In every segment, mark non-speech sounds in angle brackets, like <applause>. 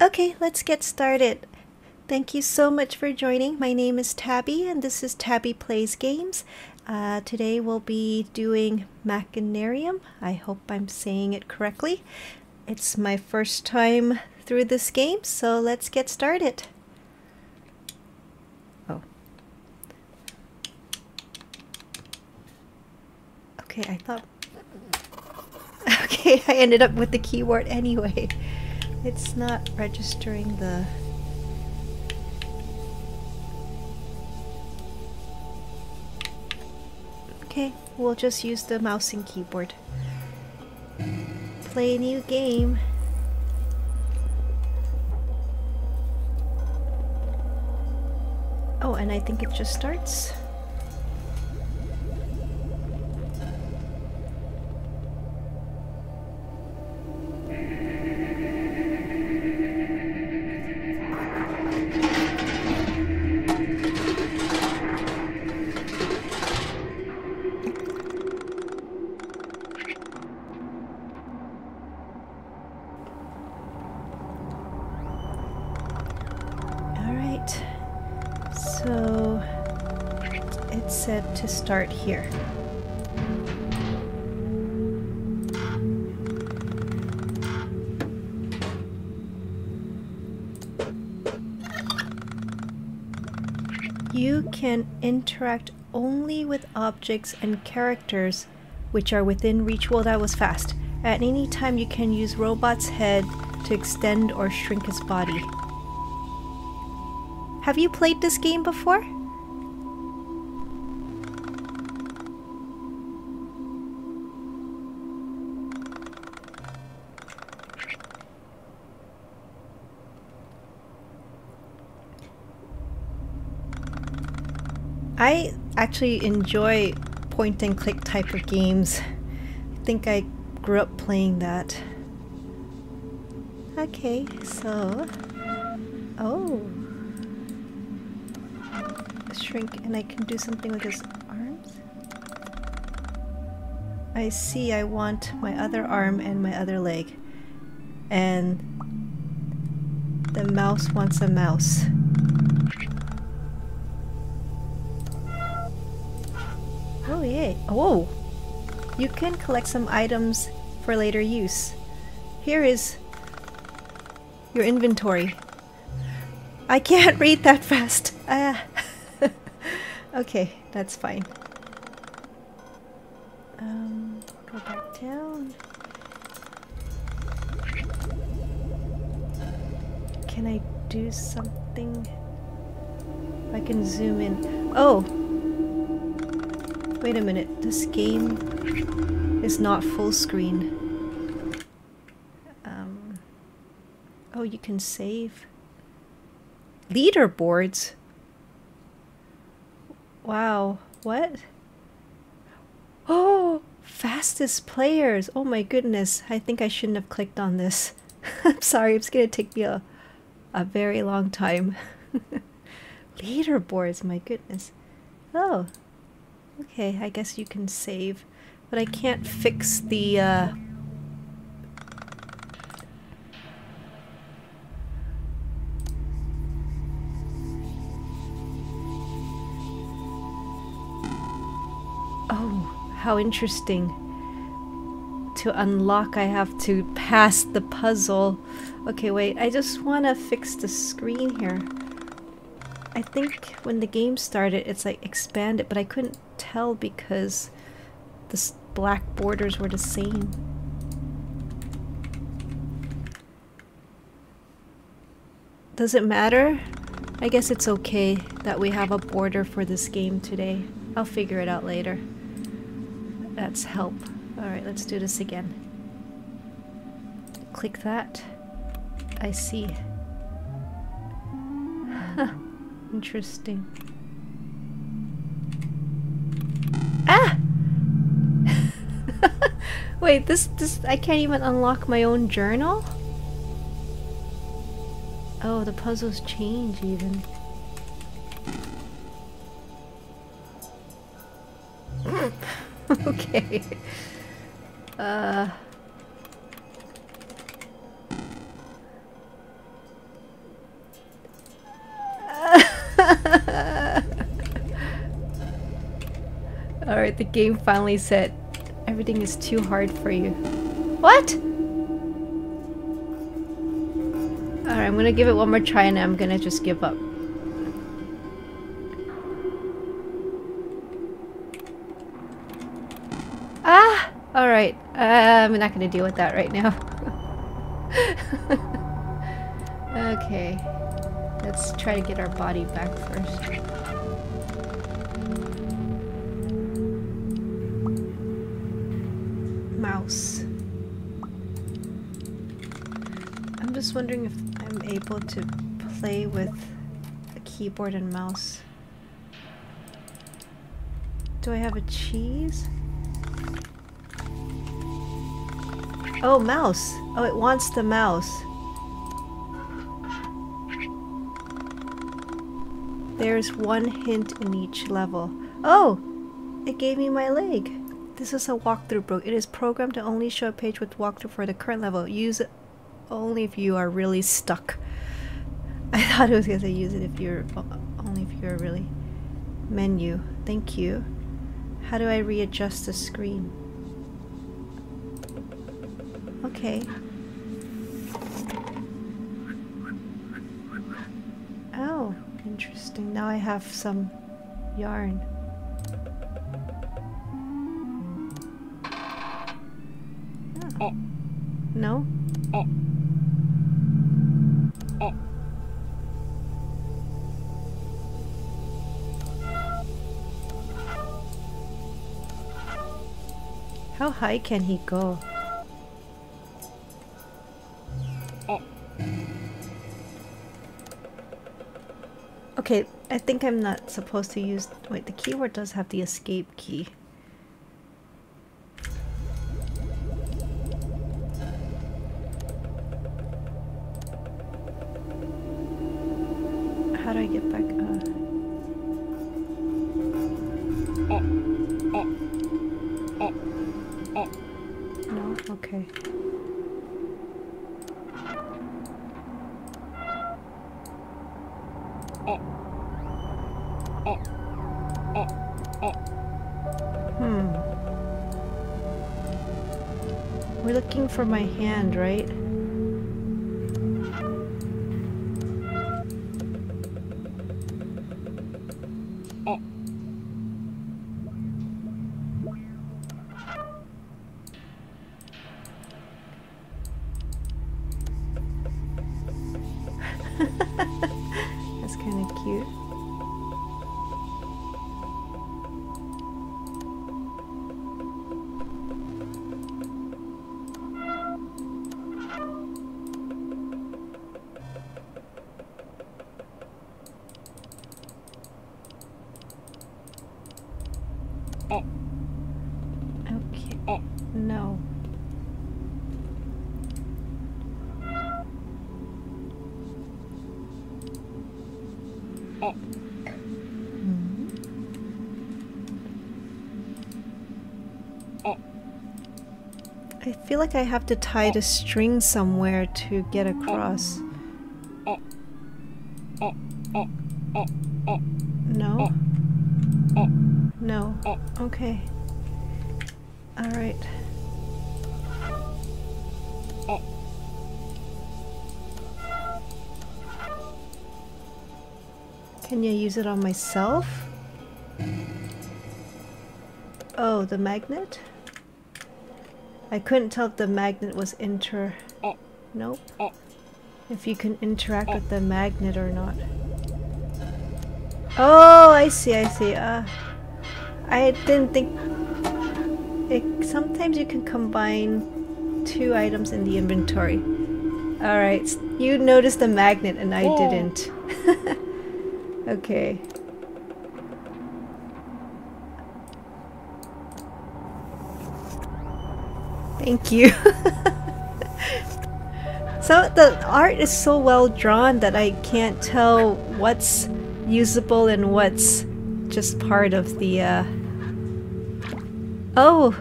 Okay, let's get started. Thank you so much for joining. My name is Tabi, and this is Tabi Plays Games. Uh, today we'll be doing Machinarium. I hope I'm saying it correctly. It's my first time through this game, so let's get started. Oh. Okay, I thought... <laughs> Okay, I ended up with the keyword anyway. It's not registering the... Okay, we'll just use the mouse and keyboard. Play a new game. Oh, and I think it just starts. Interact only with objects and characters which are within reach. Well, that was fast. At any time, you can use Robot's head to extend or shrink his body. Have you played this game before? Actually enjoy point and click type of games. I think I grew up playing that. Okay, so... Oh. Shrink and I can do something with his arms? I see I want my other arm and my other leg. And the mouse wants a mouse. Oh. You can collect some items for later use. Here is your inventory. I can't <laughs> read that fast. Uh, <laughs> okay, that's fine. Um, go back down. Can I do something? I can zoom in. Oh! Wait a minute, this game is not full screen. Um, oh, you can save. Leaderboards? Wow, what? Oh, fastest players. Oh my goodness, I think I shouldn't have clicked on this. <laughs> I'm sorry, it's gonna take me a, a very long time. <laughs> Leaderboards, my goodness. Oh, Okay, I guess you can save. But I can't fix the, uh... Oh, how interesting. To unlock, I have to pass the puzzle. Okay, wait, I just want to fix the screen here. I think when the game started, it's like expanded, but I couldn't tell because the black borders were the same. Does it matter? I guess it's okay that we have a border for this game today. I'll figure it out later. That's help. Alright, let's do this again. Click that. I see. <laughs> Interesting. Wait, this, this, I can't even unlock my own journal? Oh, the puzzles change even. <laughs> okay. Uh... <laughs> Alright, the game finally said everything is too hard for you. What? Alright, I'm gonna give it one more try and I'm gonna just give up. Ah! Alright, uh, I'm not gonna deal with that right now. <laughs> okay, let's try to get our body back first. Wondering if I'm able to play with a keyboard and mouse. Do I have a cheese? Oh, mouse. Oh, it wants the mouse. There's one hint in each level. Oh! It gave me my leg. This is a walkthrough book. It is programmed to only show a page with walkthrough for the current level. Use only if you are really stuck. I thought it was gonna say use it if you're only if you're really menu. Thank you. How do I readjust the screen? Okay. Oh, interesting. Now I have some yarn. High can he go? Oh. Okay, I think I'm not supposed to use... Wait, the keyboard does have the escape key. I feel like I have to tie the string somewhere to get across. No? No. Okay. Alright. Can you use it on myself? Oh, the magnet? I couldn't tell if the magnet was inter... Nope. If you can interact with the magnet or not. Oh, I see, I see. Uh, I didn't think... It, sometimes you can combine two items in the inventory. Alright, you noticed the magnet and I didn't. <laughs> okay. Thank you. <laughs> so the art is so well drawn that I can't tell what's usable and what's just part of the uh... Oh!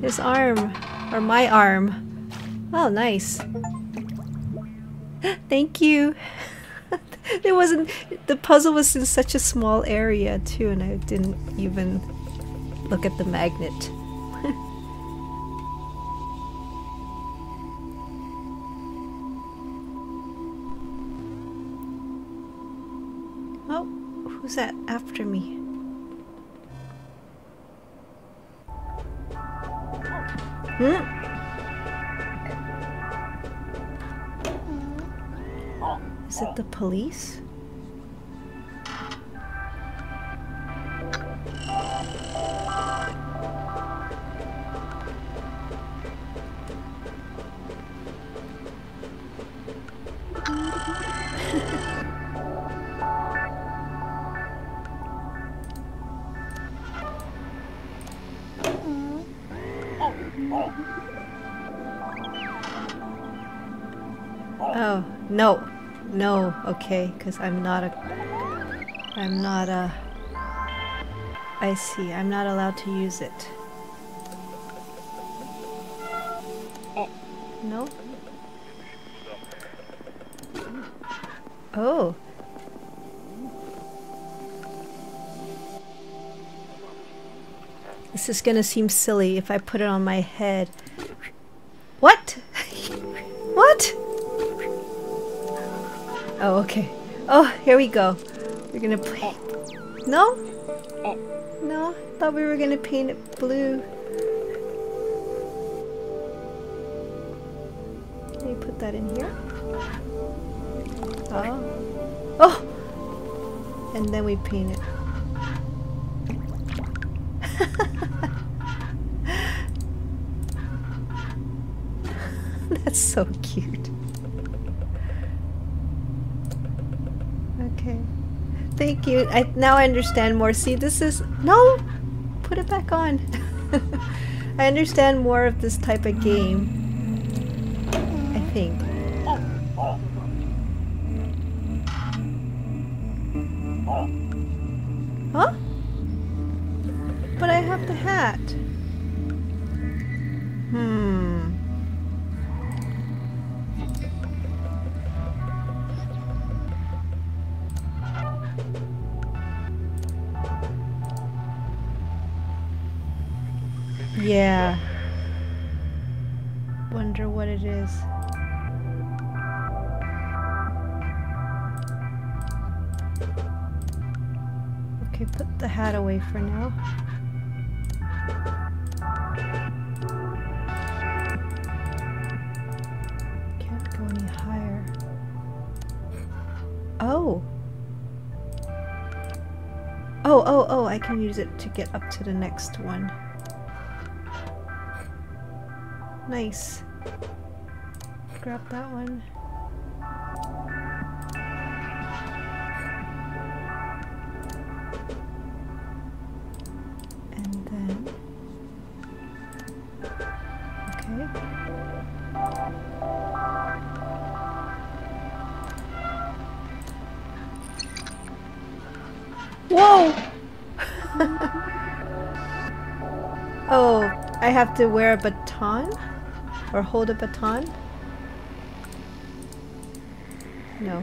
His arm. Or my arm. Oh, nice. <gasps> Thank you. <laughs> it wasn't... The puzzle was in such a small area too and I didn't even look at the magnet. After me? Hmm? Is it the police? No, okay, because I'm not a... I'm not a... I see, I'm not allowed to use it. No? Oh. This is gonna seem silly if I put it on my head. What? Oh, okay. Oh, here we go. We're gonna play. Eh. No? Eh. No? Thought we were gonna paint it blue. Let me put that in here? Oh. Oh! And then we paint it. That's so cute. Okay. Thank you. I now I understand more. See, this is no. Put it back on. <laughs> I understand more of this type of game. I think. Oh! Oh, oh, oh, I can use it to get up to the next one. Nice. Grab that one. Have to wear a baton? Or hold a baton? No.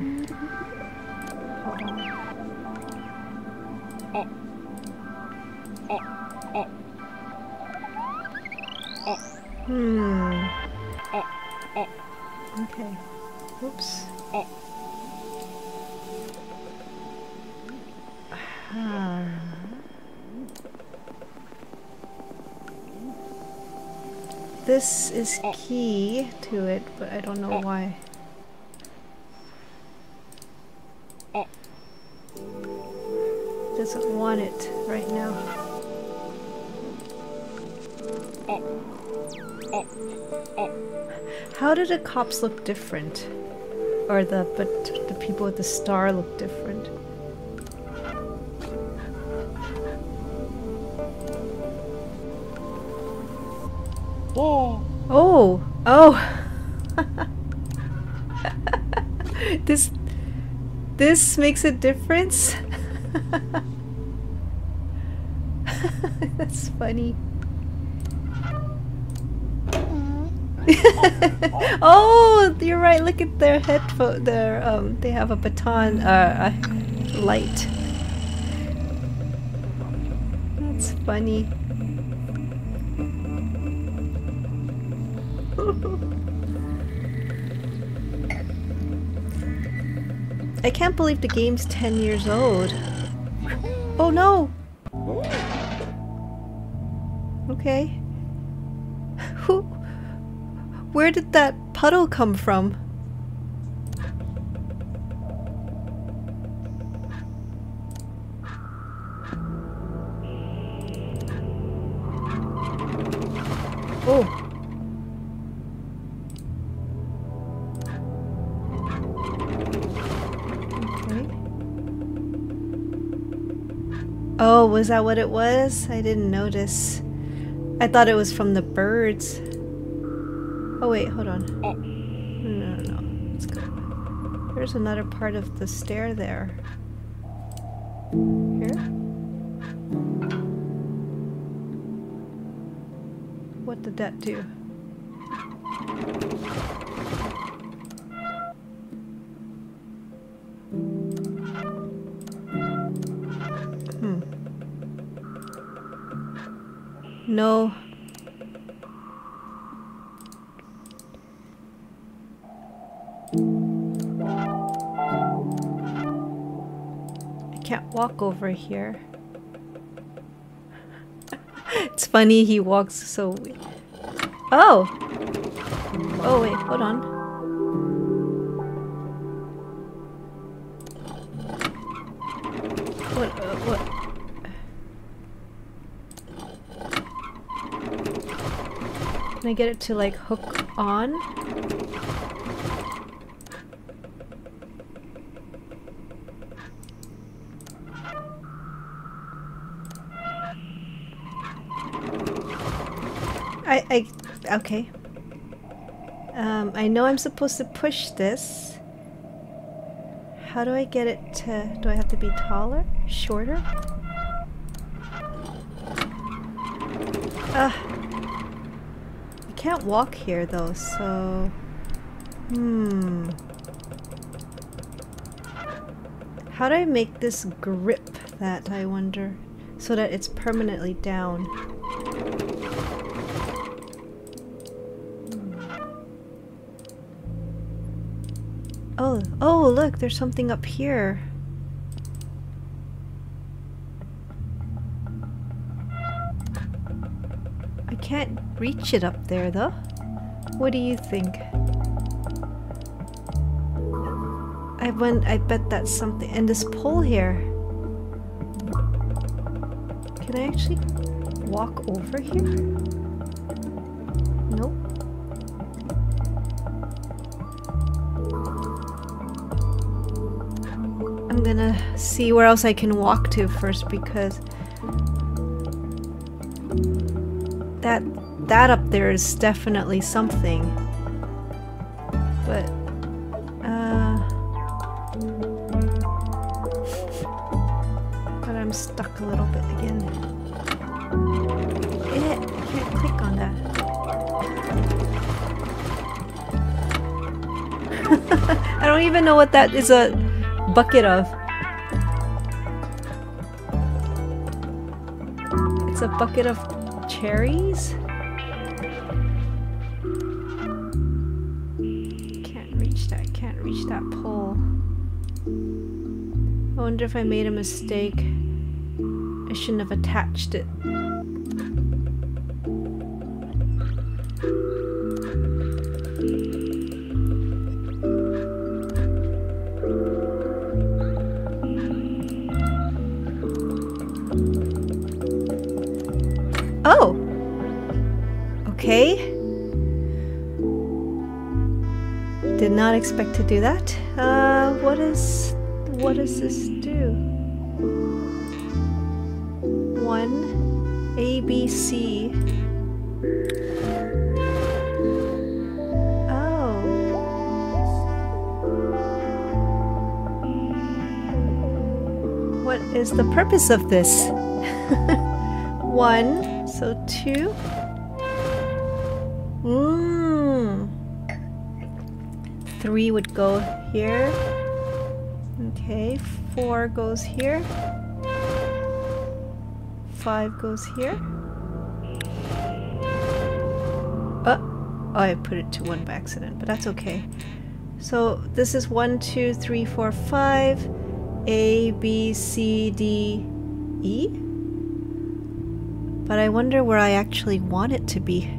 Key to it, but I don't know why. Doesn't want it right now. How do the cops look different? Or the but the people with the star look different? Oh, oh. <laughs> this this makes a difference. <laughs> That's funny. <laughs> oh, you're right. Look at their headphone. Their um, they have a baton, uh, a light. That's funny. I can't believe the game's 10 years old. Oh no! Okay. <laughs> Who? Where did that puddle come from? Was that what it was? I didn't notice. I thought it was from the birds. Oh wait, hold on. Oh. No, no, no. Let's go. There's another part of the stair there. Here? What did that do? Walk over here. <laughs> it's funny he walks so... Oh! Oh wait, hold on. What, uh, what? Can I get it to like hook on? I, I, okay. Um, I know I'm supposed to push this. How do I get it to, do I have to be taller? Shorter? Ah. I can't walk here though, so... Hmm. How do I make this grip that, I wonder? So that it's permanently down. Oh, oh, look, there's something up here. I can't reach it up there, though. What do you think? I went, I bet that's something, and this pole here. Can I actually walk over here? See where else I can walk to first because that that up there is definitely something. But uh but I'm stuck a little bit again. Eh, I can't click on that. <laughs> I don't even know what that is a bucket of. Bucket of cherries? Can't reach that, can't reach that pole. I wonder if I made a mistake. I shouldn't have attached it. Expect to do that. Uh, what is... what does this do? One, A, B, C. Oh. What is the purpose of this? <laughs> One, so two. Three would go here. Okay, four goes here. Five goes here. Uh, Oh, I put it to one by accident, but that's okay. So this is one, two, three, four, five. A, B, C, D, E? But I wonder where I actually want it to be.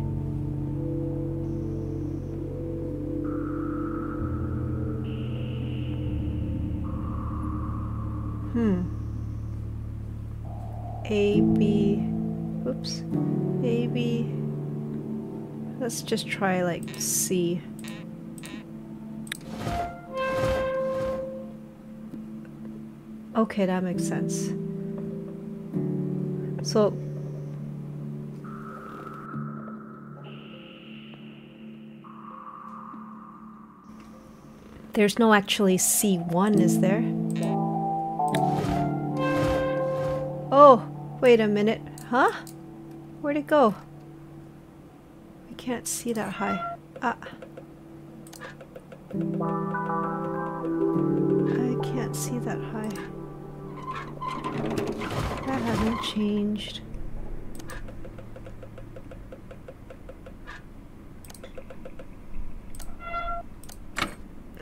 Just try like C. Okay, that makes sense. So There's no actually C1, is there? Oh, wait a minute. Huh? Where'd it go? Can't see that high. Ah. I can't see that high. That hasn't changed.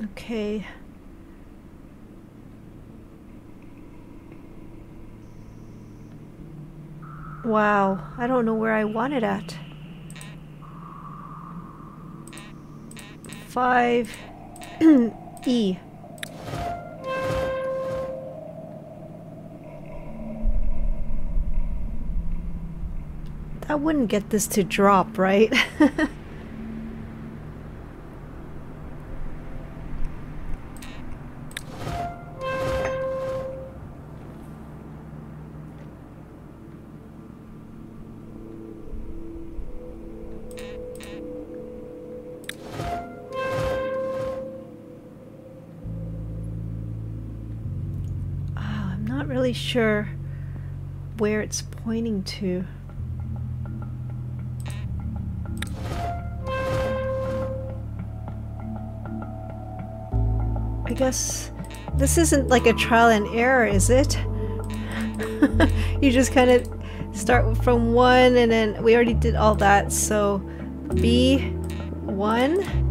Okay. Wow, I don't know where I want it at. Five <clears throat> E. That wouldn't get this to drop, right? <laughs> really sure where it's pointing to. I guess this isn't like a trial and error, is it? <laughs> you just kind of start from one and then we already did all that, so B1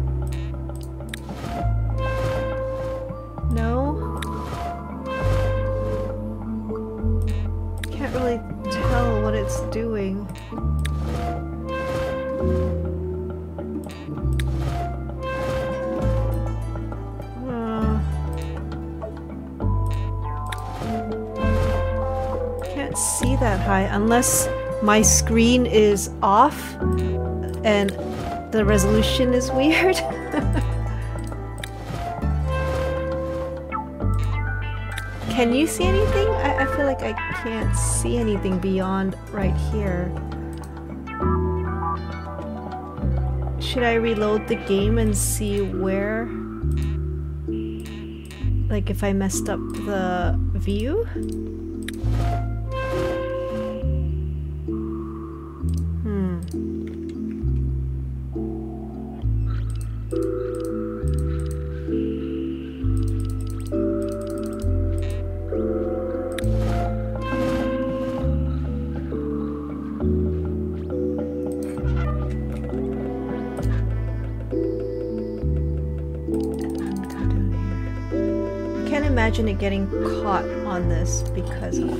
unless my screen is off and the resolution is weird. <laughs> Can you see anything? I, I feel like I can't see anything beyond right here. Should I reload the game and see where? Like if I messed up the view? This because of...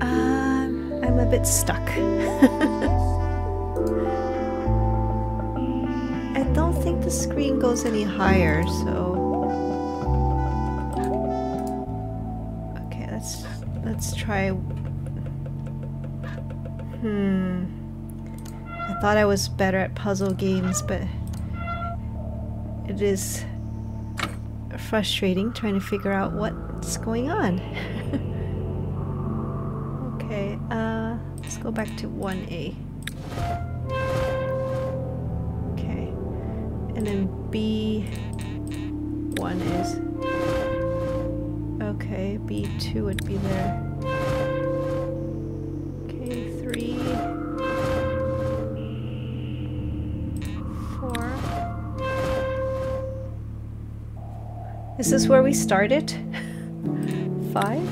Um, I'm a bit stuck. <laughs> I don't think the screen goes any higher, so... thought I was better at puzzle games, but it is frustrating trying to figure out what's going on. <laughs> okay, uh, let's go back to 1A. Is this where we started? Five?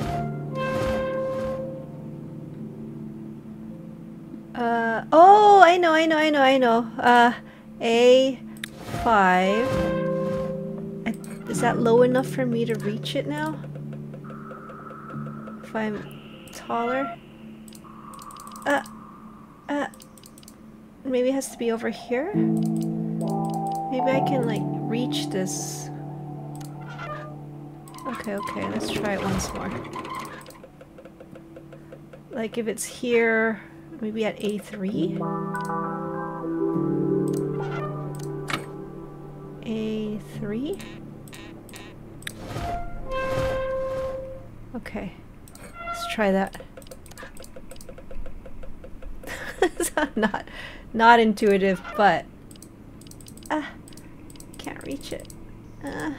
Uh, oh, I know, I know, I know, I know. Uh, A5. Is that low enough for me to reach it now? If I'm taller? Uh, uh, maybe it has to be over here? Maybe I can, like, reach this Okay, okay, let's try it once more. Like, if it's here... Maybe at A3? A3? Okay. Let's try that. <laughs> not not intuitive, but ah, can't reach it. Uh,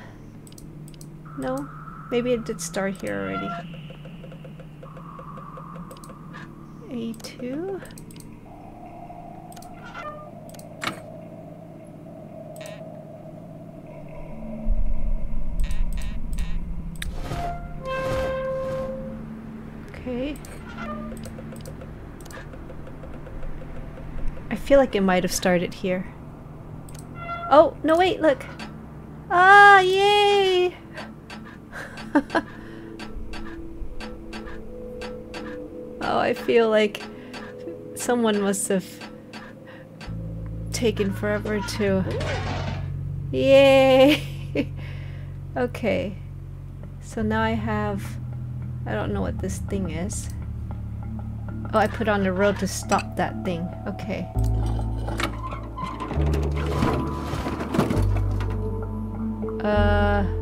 no, maybe it did start here already. A2? Okay. I feel like it might have started here. Oh, no wait, look! Ah, yay! <laughs> Oh, I feel like someone must have taken forever to... Yay! <laughs> okay. So now I have... I don't know what this thing is. Oh, I put on the road to stop that thing. Okay. Uh...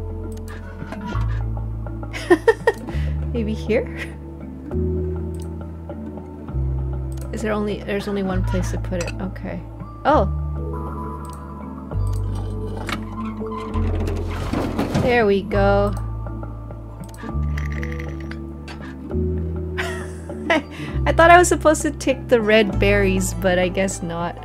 Maybe here? Is there only- there's only one place to put it. Okay. Oh! There we go. <laughs> I, thought I was supposed to take the red berries, but I guess not.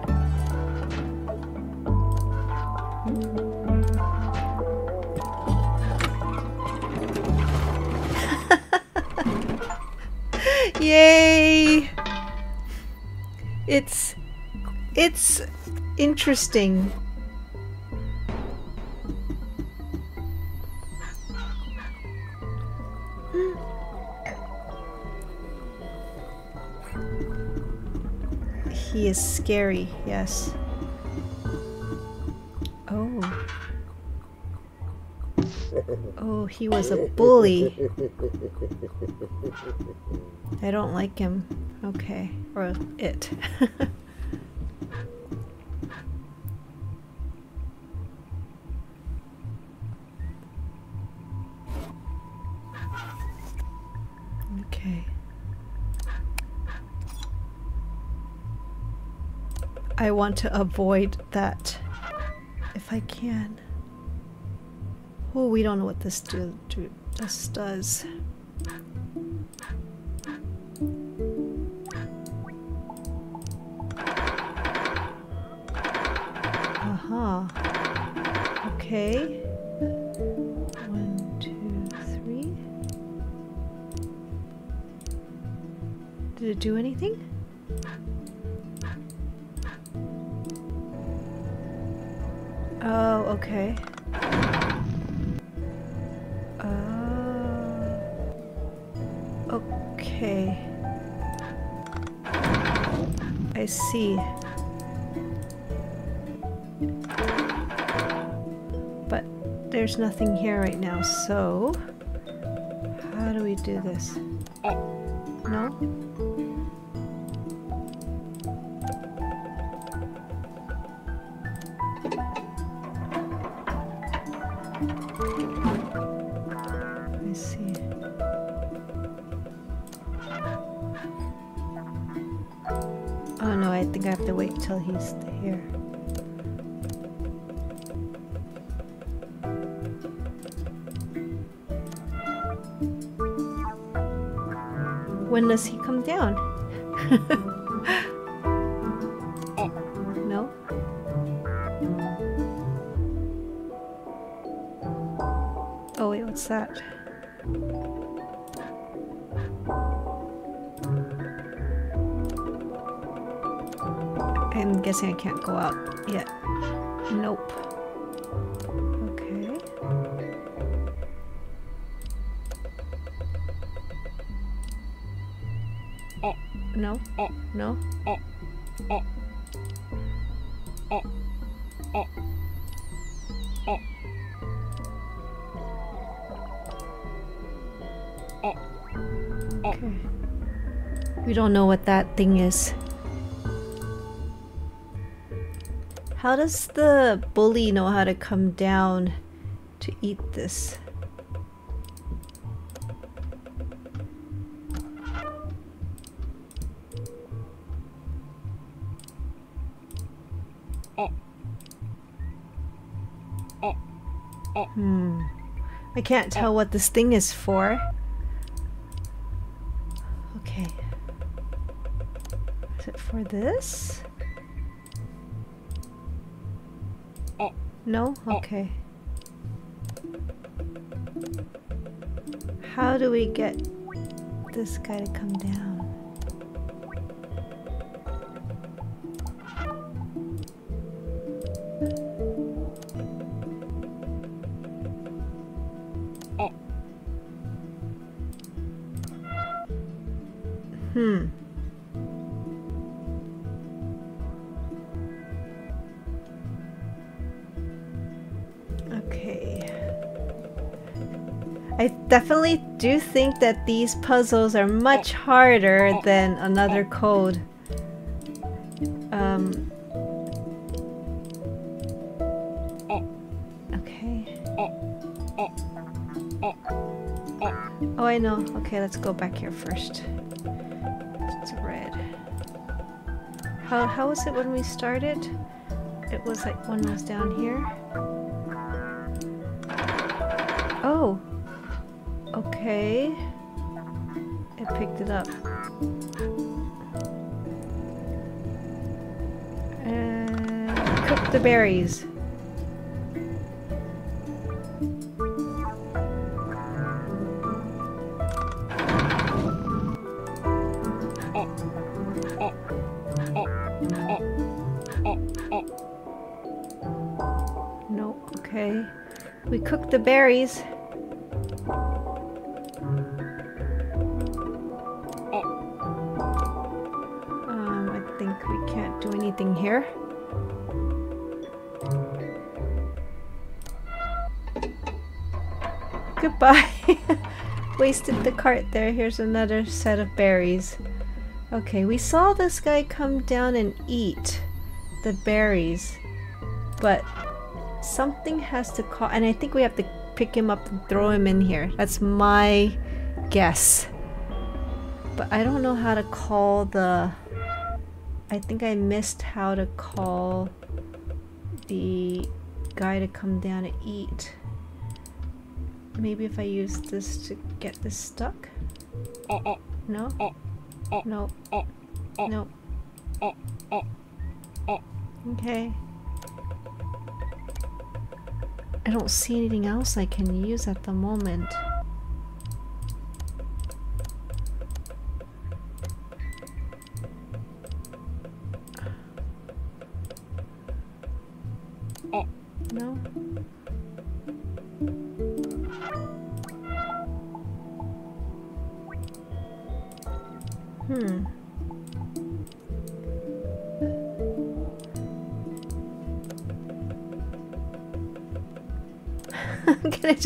Interesting. He is scary, yes. Oh. Oh, he was a bully. I don't like him. Okay. Or it. <laughs> I want to avoid that if I can. Oh, we don't know what this do, do this does. Aha. Okay. One, two, three. Did it do anything? There's nothing here right now, so how do we do this? Oh. No? Down? no? Oh wait, what's that? I'm guessing I can't go out yet. Nope. No. Eh. No. Eh. Eh. Okay. We don't know what that thing is. How does the bully know how to come down to eat this? Can't tell what this thing is for. Okay. Is it for this? No? Okay. How do we get this guy to come down? Definitely do think that these puzzles are much harder than another code. Um. Okay. Oh, I know. Okay, let's go back here first. It's red. How, how was it when we started? It was like one was down here. Okay. It picked it up. And cook the berries. Nope, okay. We cooked the berries. Wasted the cart there. Here's another set of berries. Okay, we saw this guy come down and eat the berries, but something has to call, and I think we have to pick him up and throw him in here. That's my guess. But I don't know how to call the... I think I missed how to call the guy to come down and eat. Maybe if I use this to get this stuck? No? No. No. Okay. I don't see anything else I can use at the moment.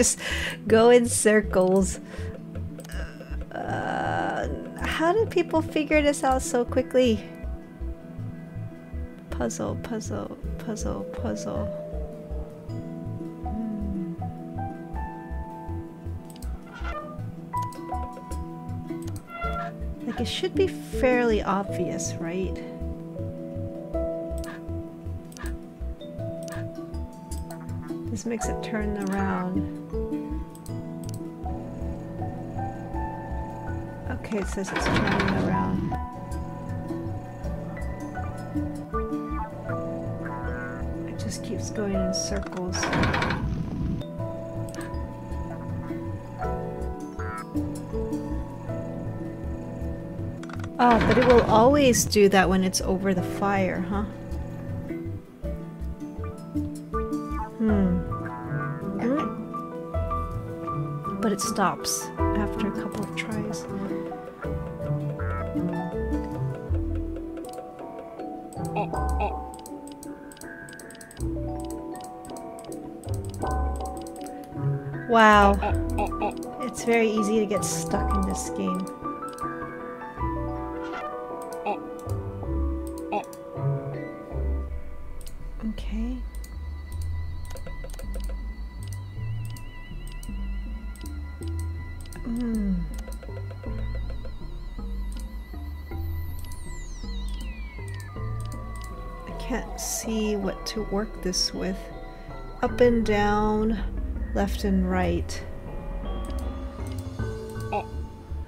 Just go in circles. Uh, how did people figure this out so quickly? Puzzle, puzzle, puzzle, puzzle. Hmm. Like it should be fairly obvious, right? Makes it turn around. Okay, it says it's turning around. It just keeps going in circles. Oh, but it will always do that when it's over the fire, huh? Stops after a couple of tries. Wow. It's very easy to get stuck in this game. Work this with. Up and down, left and right.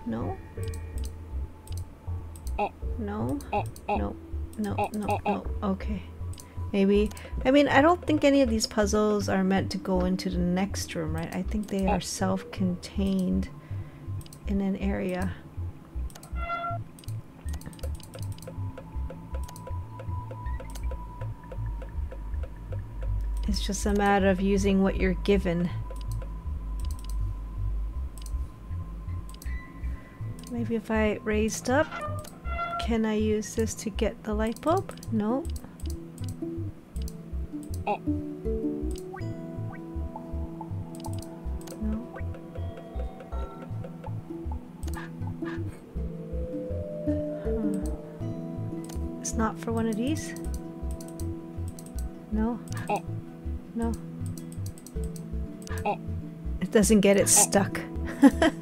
No? No? No, no, no, no. Okay. Maybe. I mean, I don't think any of these puzzles are meant to go into the next room, right? I think they are oh. self-contained in an area. It's just a matter of using what you're given. Maybe if I raised up, can I use this to get the light bulb? No. No. It's not for one of these? No. Doesn't get it stuck. <laughs>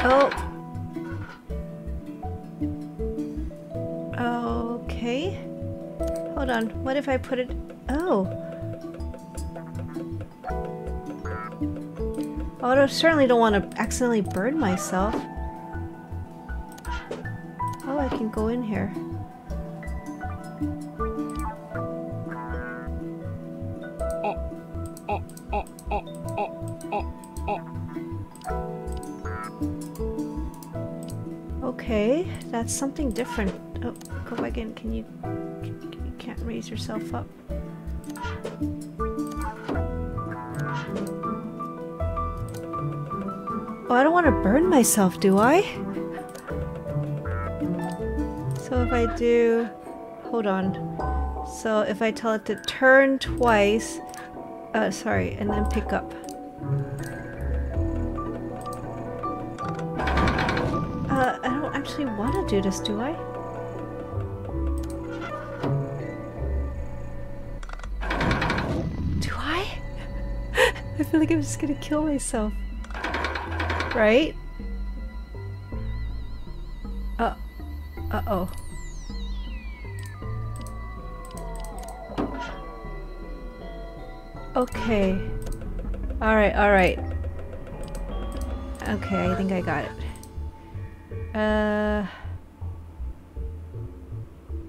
Oh. Okay. Hold on. What if I put it... certainly don't want to accidentally burn myself. Oh, I can go in here. Okay, that's something different. Oh, go back in. Can you... You can't raise yourself up. I don't want to burn myself, do I? So if I do... Hold on. So if I tell it to turn twice... Uh, sorry, and then pick up. Uh, I don't actually want to do this, do I? Do I? <laughs> I feel like I'm just gonna kill myself. Right? Uh, uh-oh. Okay. Alright, alright. Okay, I think I got it. Uh...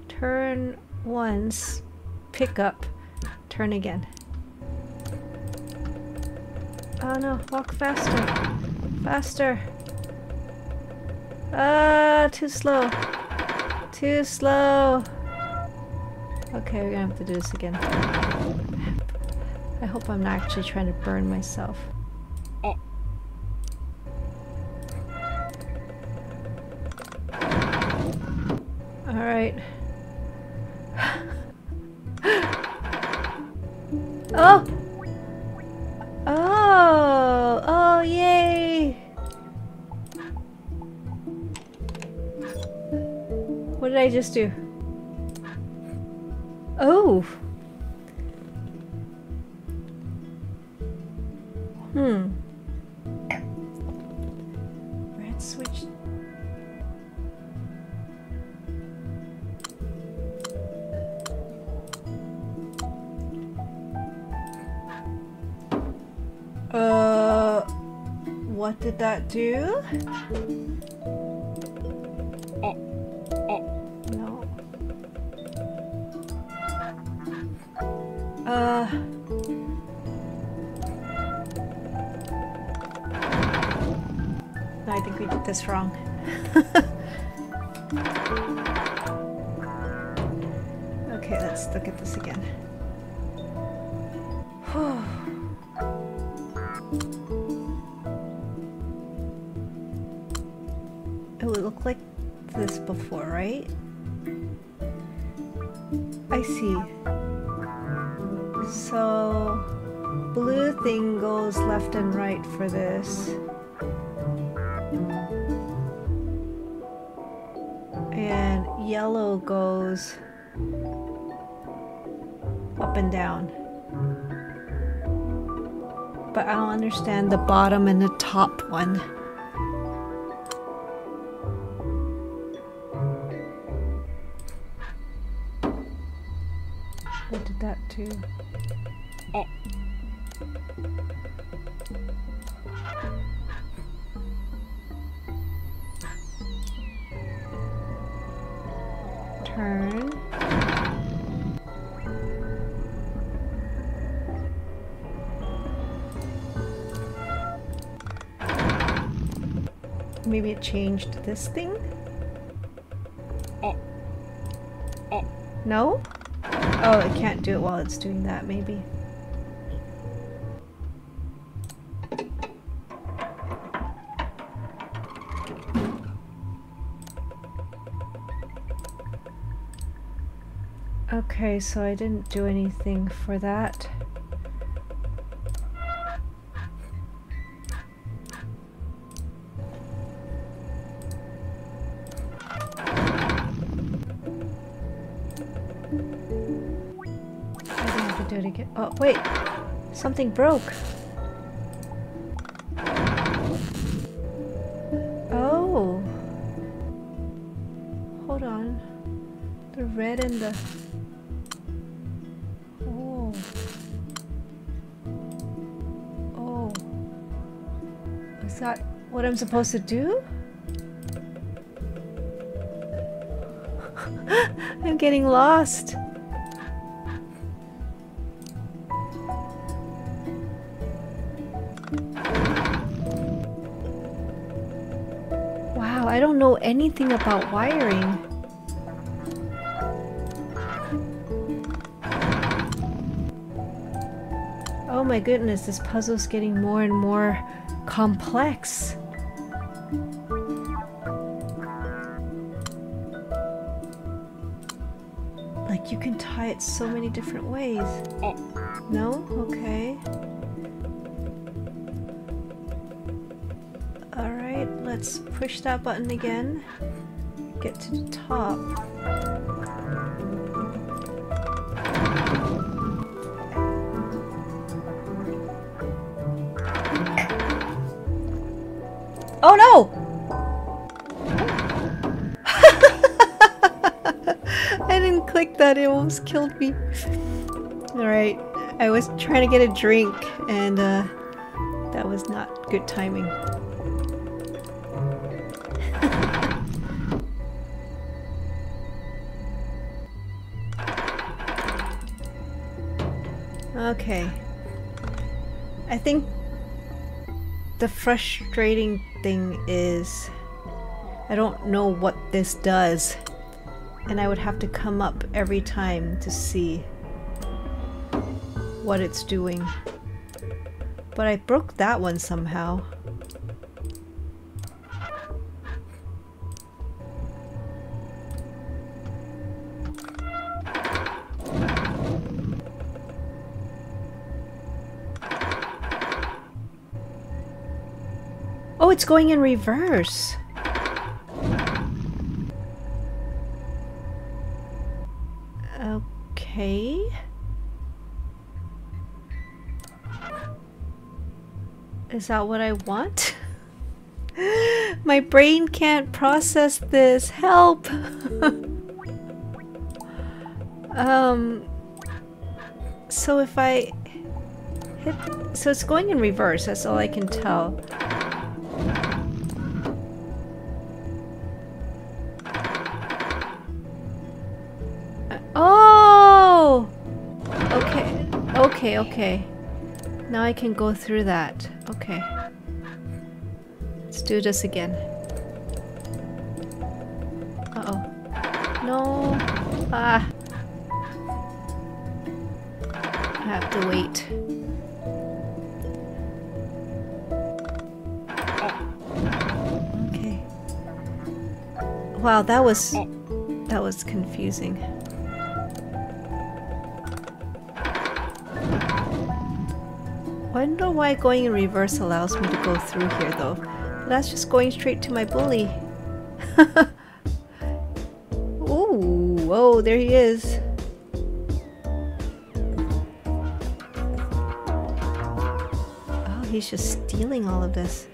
Turn once, pick up, turn again. Oh no, walk faster. Faster. Ah, too slow. Too slow. Okay, we're gonna have to do this again. I hope I'm not actually trying to burn myself. Alright. <gasps> oh! Just do? Oh! Hmm. Red switch. Uh, what did that do? I think this wrong. And down. But I don't understand the bottom and the top one. I did that too. Oh. Turn. Maybe it changed this thing? No? Oh, it can't do it while it's doing that, maybe. Okay, so I didn't do anything for that. Oh, wait! Something broke! Oh! Hold on. The red and the... Oh. Oh. Is that what I'm supposed to do? <laughs> I'm getting lost. I don't know anything about wiring. Oh my goodness, this puzzle's getting more and more complex. Like you can tie it so many different ways. Oh. No? Okay. Let's push that button again. Get to the top. Oh no! <laughs> I didn't click that, it almost killed me. Alright, I was trying to get a drink and uh, that was not good timing. The frustrating thing is I don't know what this does and I would have to come up every time to see what it's doing. But I broke that one somehow. Going in reverse. Okay. Is that what I want? <laughs> My brain can't process this. Help! <laughs> um. So if I hit. So it's going in reverse, that's all I can tell. Okay, okay. Now I can go through that. Okay. Let's do this again. Uh-oh. No. Ah. I have to wait. Okay. Wow, that was... That was confusing. Wonder why going in reverse allows me to go through here though. That's just going straight to my bully. <laughs> Ooh, whoa, there he is. Oh, he's just stealing all of this.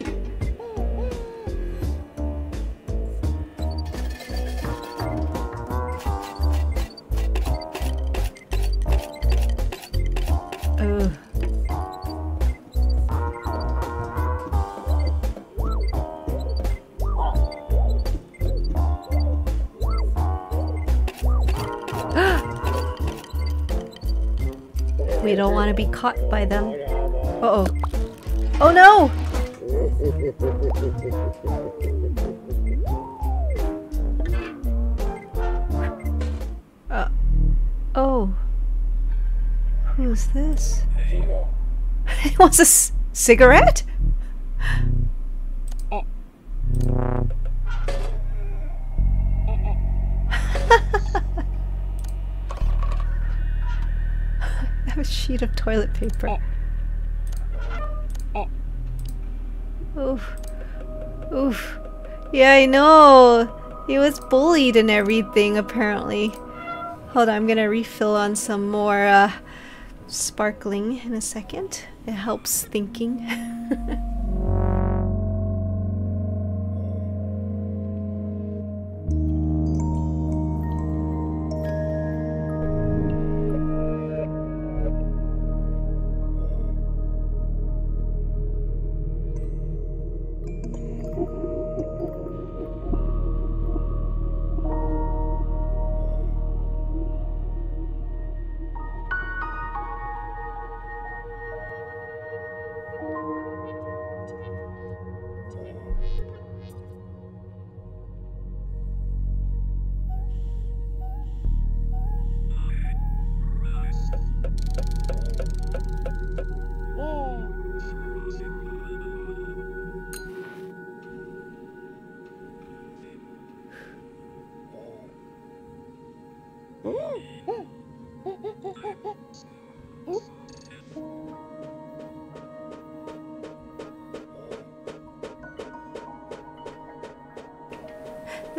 Want to be caught by them. Uh oh. Oh no! Uh. Oh. Who's this? <laughs> He wants a cigarette? I have a sheet of toilet paper. Oof. Oof. Yeah, I know. He was bullied and everything, apparently. Hold on, I'm gonna refill on some more uh, sparkling in a second. It helps thinking. <laughs>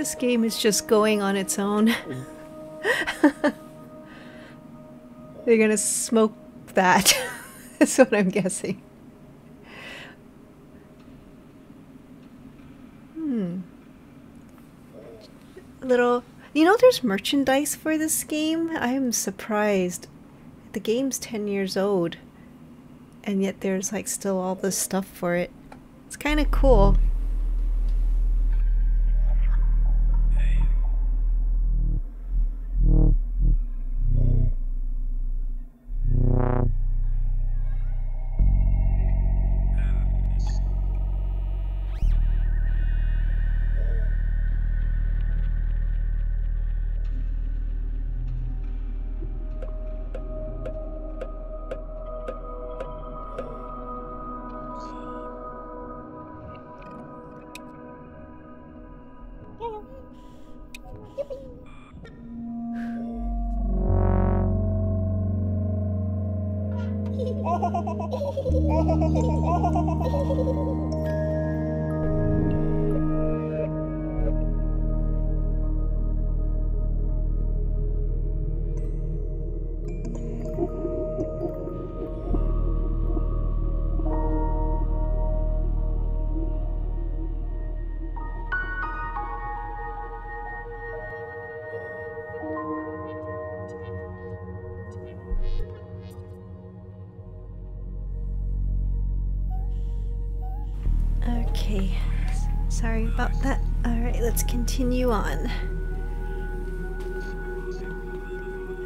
This game is just going on its own. <laughs> They're gonna smoke that. <laughs> That's what I'm guessing. Hmm. Little. You know, there's merchandise for this game? I'm surprised. The game's 10 years old. And yet there's like still all this stuff for it. It's kind of cool. let's continue on.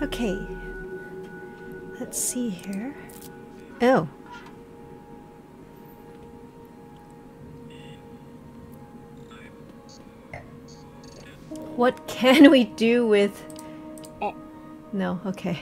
Okay. Let's see here. Oh. What can we do with... Oh. No, okay.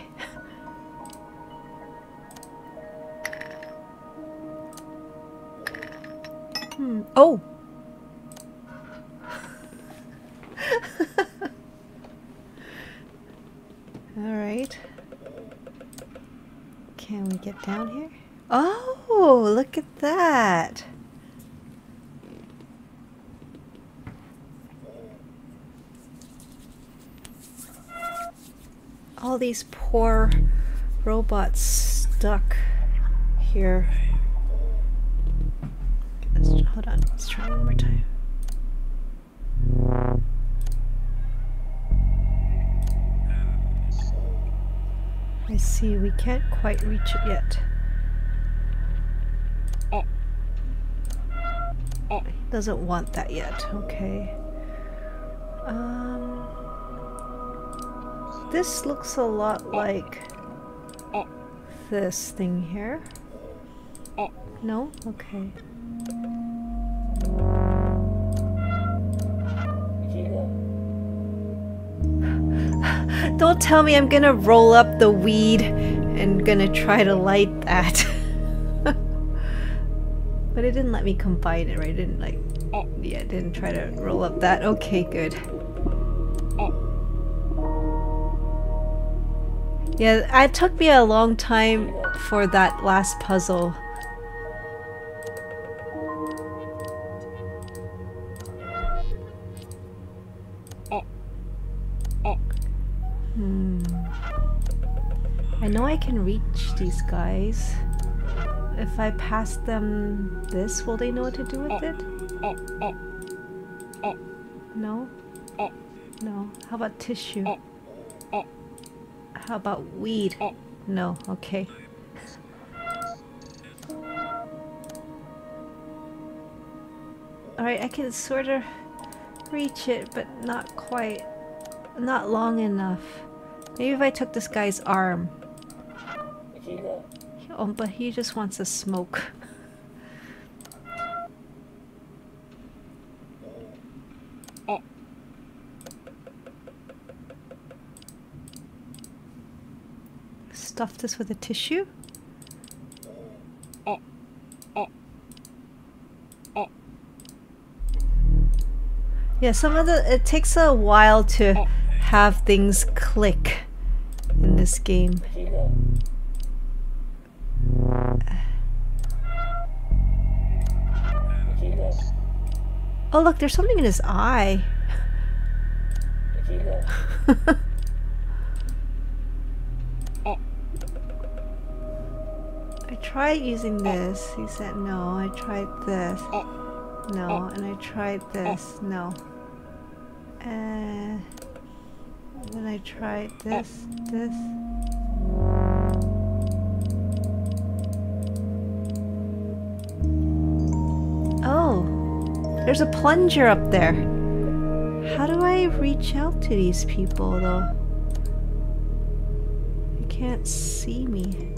Stuck here. Let's, hold on, let's try one more time. I see, we can't quite reach it yet. Doesn't want that yet, okay. Um... This looks a lot like this thing here. Eh. No? Okay. Don't tell me I'm gonna roll up the weed and gonna try to light that. <laughs> but it didn't let me combine it, right? It didn't like... Eh. Yeah, it didn't try to roll up that. Okay, good. Yeah, it took me a long time for that last puzzle. Hmm. I know I can reach these guys. If I pass them this, will they know what to do with it? No? No. How about tissue? How about weed? No, okay. Alright, I can sort of reach it, but not quite. Not long enough. Maybe if I took this guy's arm. Oh, but he just wants to smoke. Stuff this with a tissue? Oh. Oh. Oh. Yeah, some of the it takes a while to have things click in this game. Oh look, there's something in his eye. <laughs> tried using this. He said no. I tried this. Oh. No. Oh. And I tried oh. this. No. And then I tried this, this. Oh, there's a plunger up there. How do I reach out to these people though? They can't see me.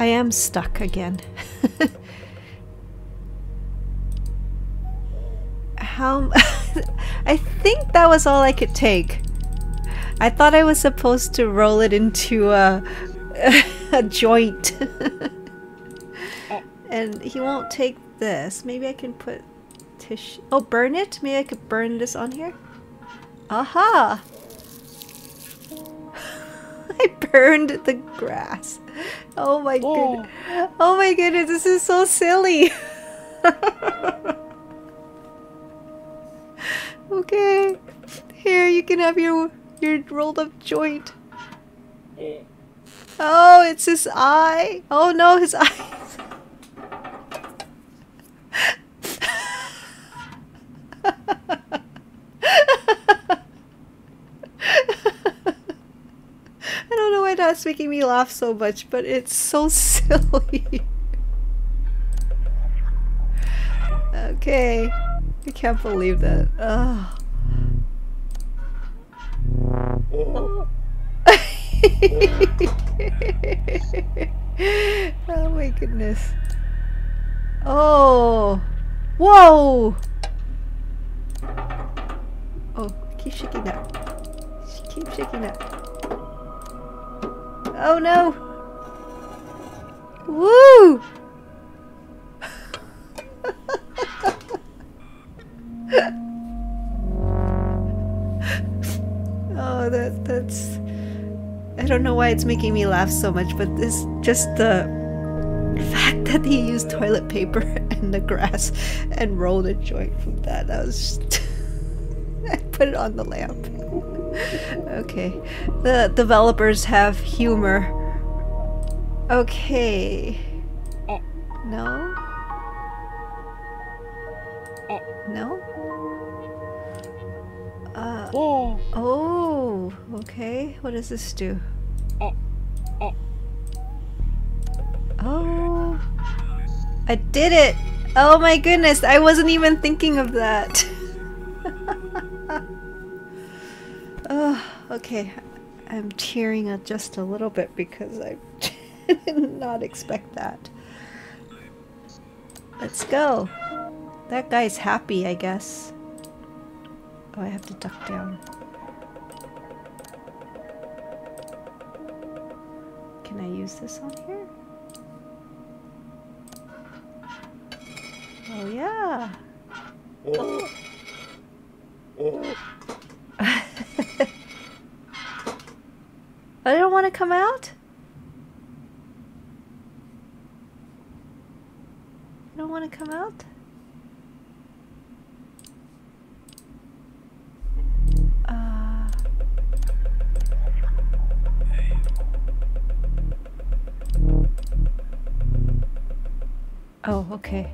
I am stuck again. <laughs> How... <laughs> I think that was all I could take. I thought I was supposed to roll it into a, <laughs> a joint. and he won't take this. Maybe I can put Oh, burn it? Maybe I could burn this on here? Aha! <laughs> I burned the grass. Oh my oh. goodness. Oh my goodness, this is so silly. <laughs> okay. Here, you can have your your rolled up joint. Eh. Oh, it's his eye. Oh no, his <laughs> eyes. I don't know making me laugh so much, but it's so <laughs> silly. okay. I can't believe that. Oh. <laughs> oh my goodness. Oh! Whoa! Oh, keep shaking that. Keep shaking that. Oh no! Woo! <laughs> oh, that that's. I don't know why it's making me laugh so much, but this just the fact that he used toilet paper <laughs> and the grass and rolled a joint from that. That was just. <laughs> I put it on the lamp. Okay. The developers have humor. Okay. No? No? Uh, oh, okay. What does this do? Oh, I did it! Oh my goodness, I wasn't even thinking of that. <laughs> okay. I'm tearing up just a little bit because I <laughs> did not expect that. Let's go. That guy's happy, I guess. Oh, I have to duck down. Can I use this on here? Oh, yeah. Oh. Oh. I don't want to come out? I don't want to come out? Uh... Oh, okay.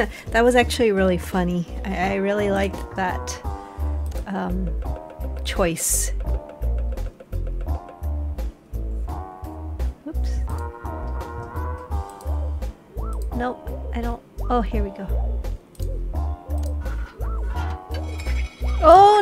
<laughs> that was actually really funny. I, I really liked that um, choice. Oops. Nope, I don't. Oh, here we go. Oh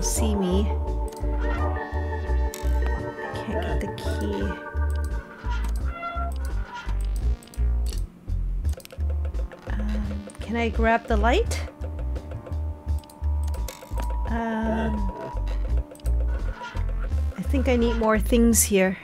out. He'll see me. I can't get the key. Um, can I grab the light? Um, I think I need more things here.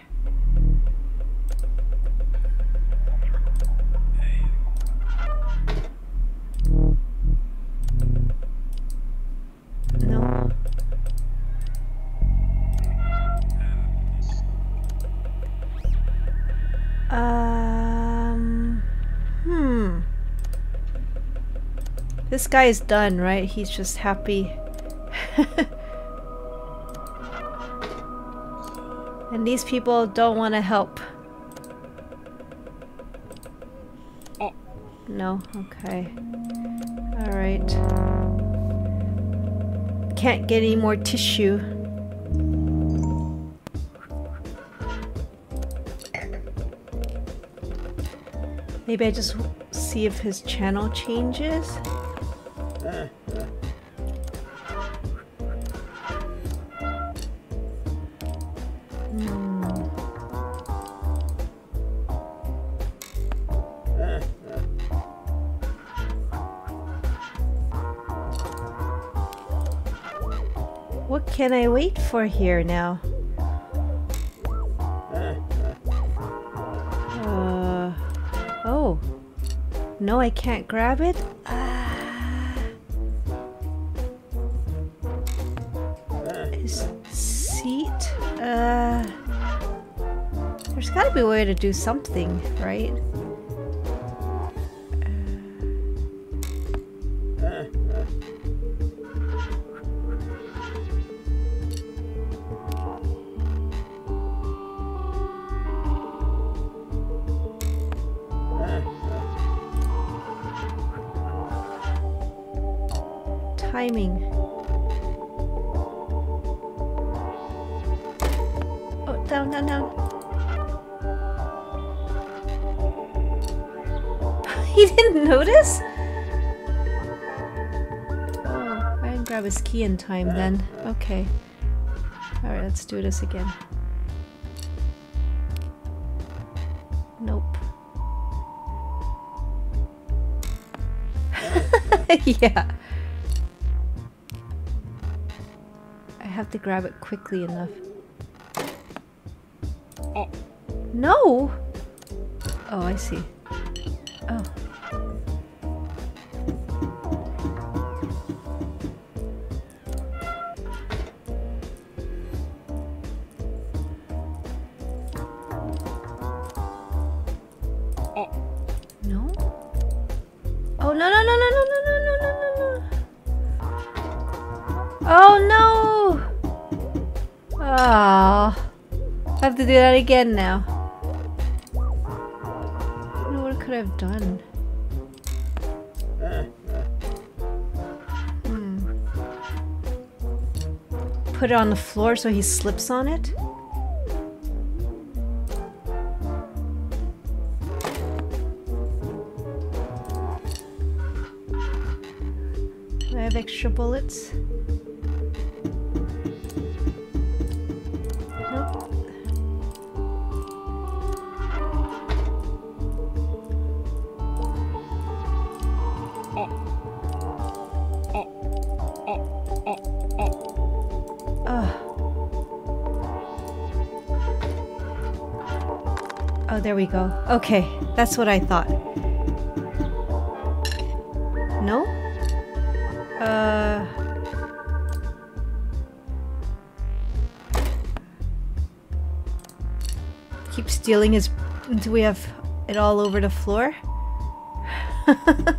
This guy is done, right? He's just happy. <laughs> and these people don't want to help. No? Okay. Alright. Can't get any more tissue. Maybe I just see if his channel changes. can I wait for here now? Uh, oh. No, I can't grab it? Uh, is seat? Uh, there's gotta be a way to do something, right? Time then. Okay. Alright, let's do this again. Nope. <laughs> yeah. I have to grab it quickly enough. Oh. No! Oh, I see. That again now. I don't know what could I have done. Hmm. Put it on the floor so he slips on it? I have extra bullets? We go. Okay, that's what I thought. No? Uh... Keep stealing his... Do we have it all over the floor? <laughs>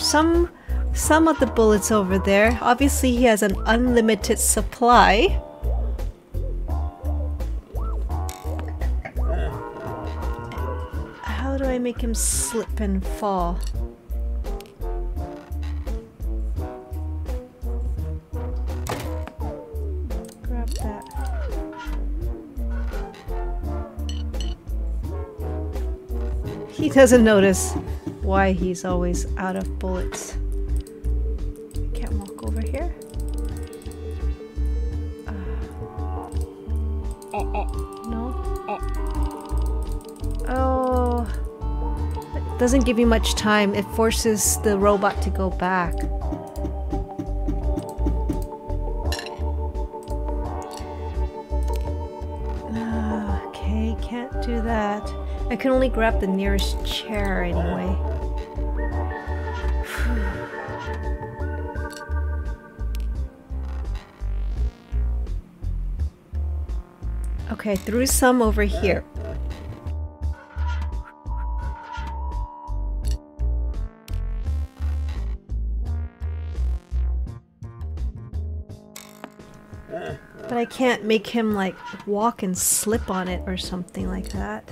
Some some of the bullets over there. Obviously he has an unlimited supply. How do I make him slip and fall? Grab that. He doesn't notice why he's always out of bullets. Can't walk over here. Uh, uh, uh. No? Oh. It doesn't give you much time. It forces the robot to go back. Okay, can't do that. I can only grab the nearest chair anyway. Okay, threw some over here. But I can't make him like walk and slip on it or something like that.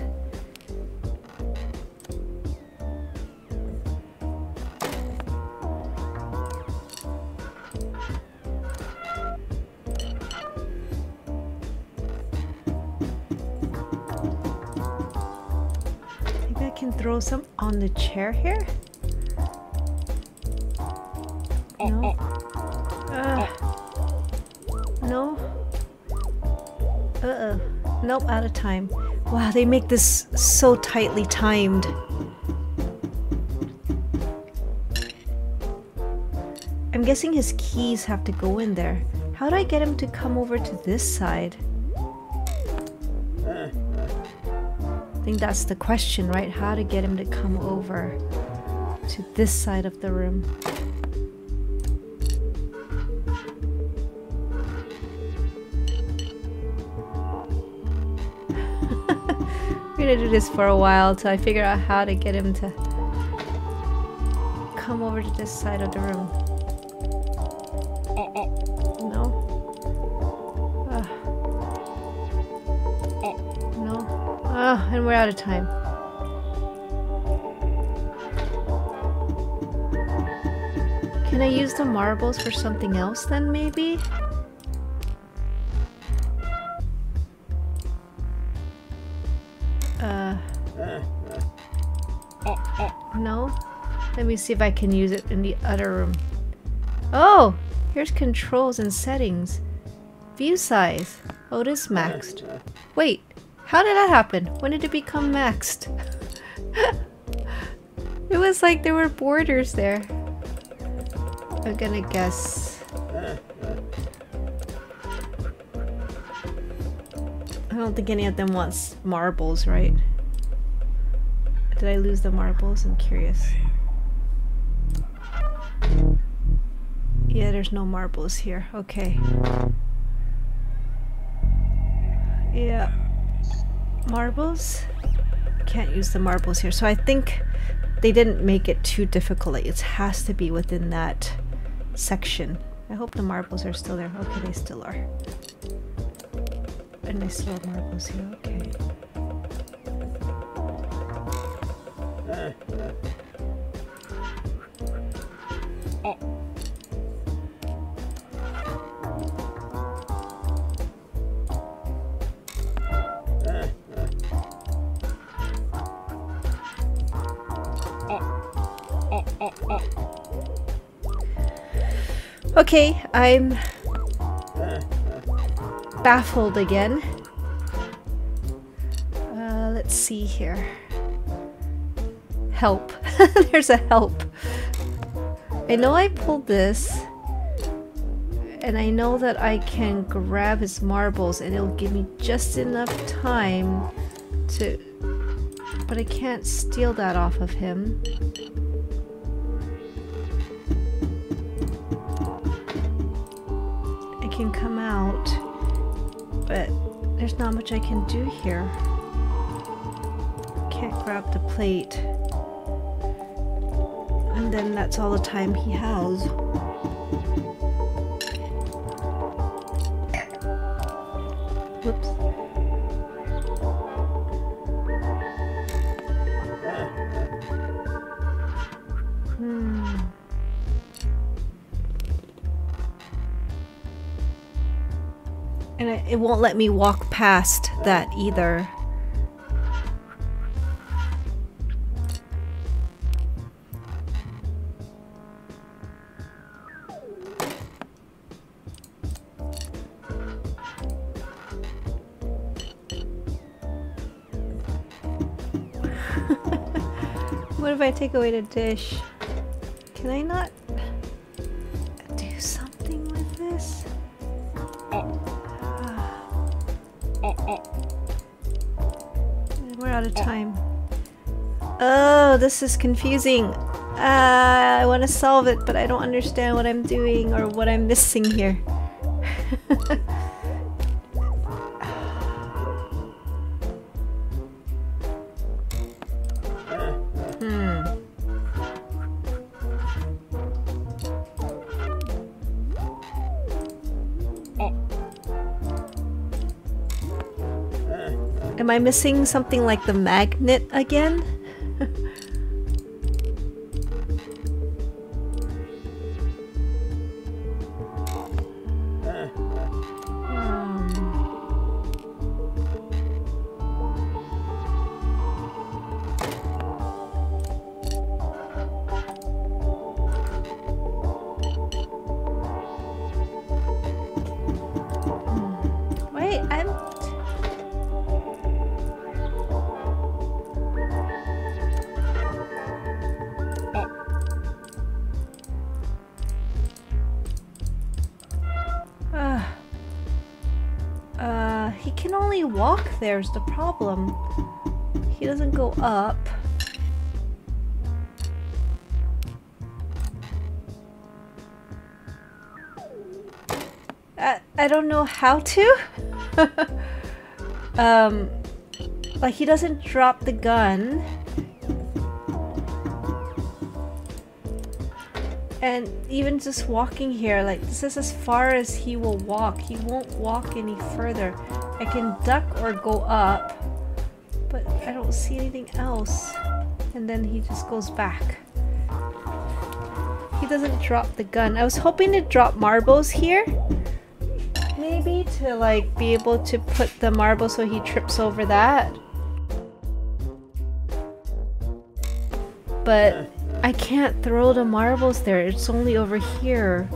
Throw some on the chair here? No. Uh, no. Uh-oh. Nope, out of time. Wow, they make this so tightly timed. I'm guessing his keys have to go in there. How do I get him to come over to this side? Think that's the question, right? How to get him to come over to this side of the room. <laughs> We're gonna do this for a while till I figure out how to get him to come over to this side of the room. No. Ah, and we're out of time. Can I use the marbles for something else then, maybe? Uh. No? Let me see if I can use it in the other room. Oh! Here's controls and settings. View size. Oh, it is maxed. Wait, how did that happen? When did it become maxed? <laughs> it was like there were borders there. I'm gonna guess. I don't think any of them wants marbles, right? Did I lose the marbles? I'm curious. Yeah, there's no marbles here. Okay. Yeah. Marbles? Can't use the marbles here. So I think they didn't make it too difficult. It has to be within that section. I hope the marbles are still there. Okay, they still are. And I still have marbles here. Okay. Okay, I'm baffled again. Uh, let's see here. Help. <laughs> There's a help. I know I pulled this. And I know that I can grab his marbles and it'll give me just enough time to... But I can't steal that off of him. Come out, but there's not much I can do here. Can't grab the plate. And then that's all the time he has. It, won't let me walk past that either. <laughs> what if I take away the dish? Can I not this is confusing. Uh, I want to solve it, but I don't understand what I'm doing or what I'm missing here. hmm. Am I missing something like the magnet again? I, don't know how to. <laughs> um, like he doesn't drop the gun. And even just walking here, like this is as far as he will walk. He won't walk any further. I can duck or go up, but I don't see anything else. And then he just goes back. He doesn't drop the gun. I was hoping to drop marbles here. To like be able to put the marble so he trips over that. But I can't throw the marbles there. It's only over here.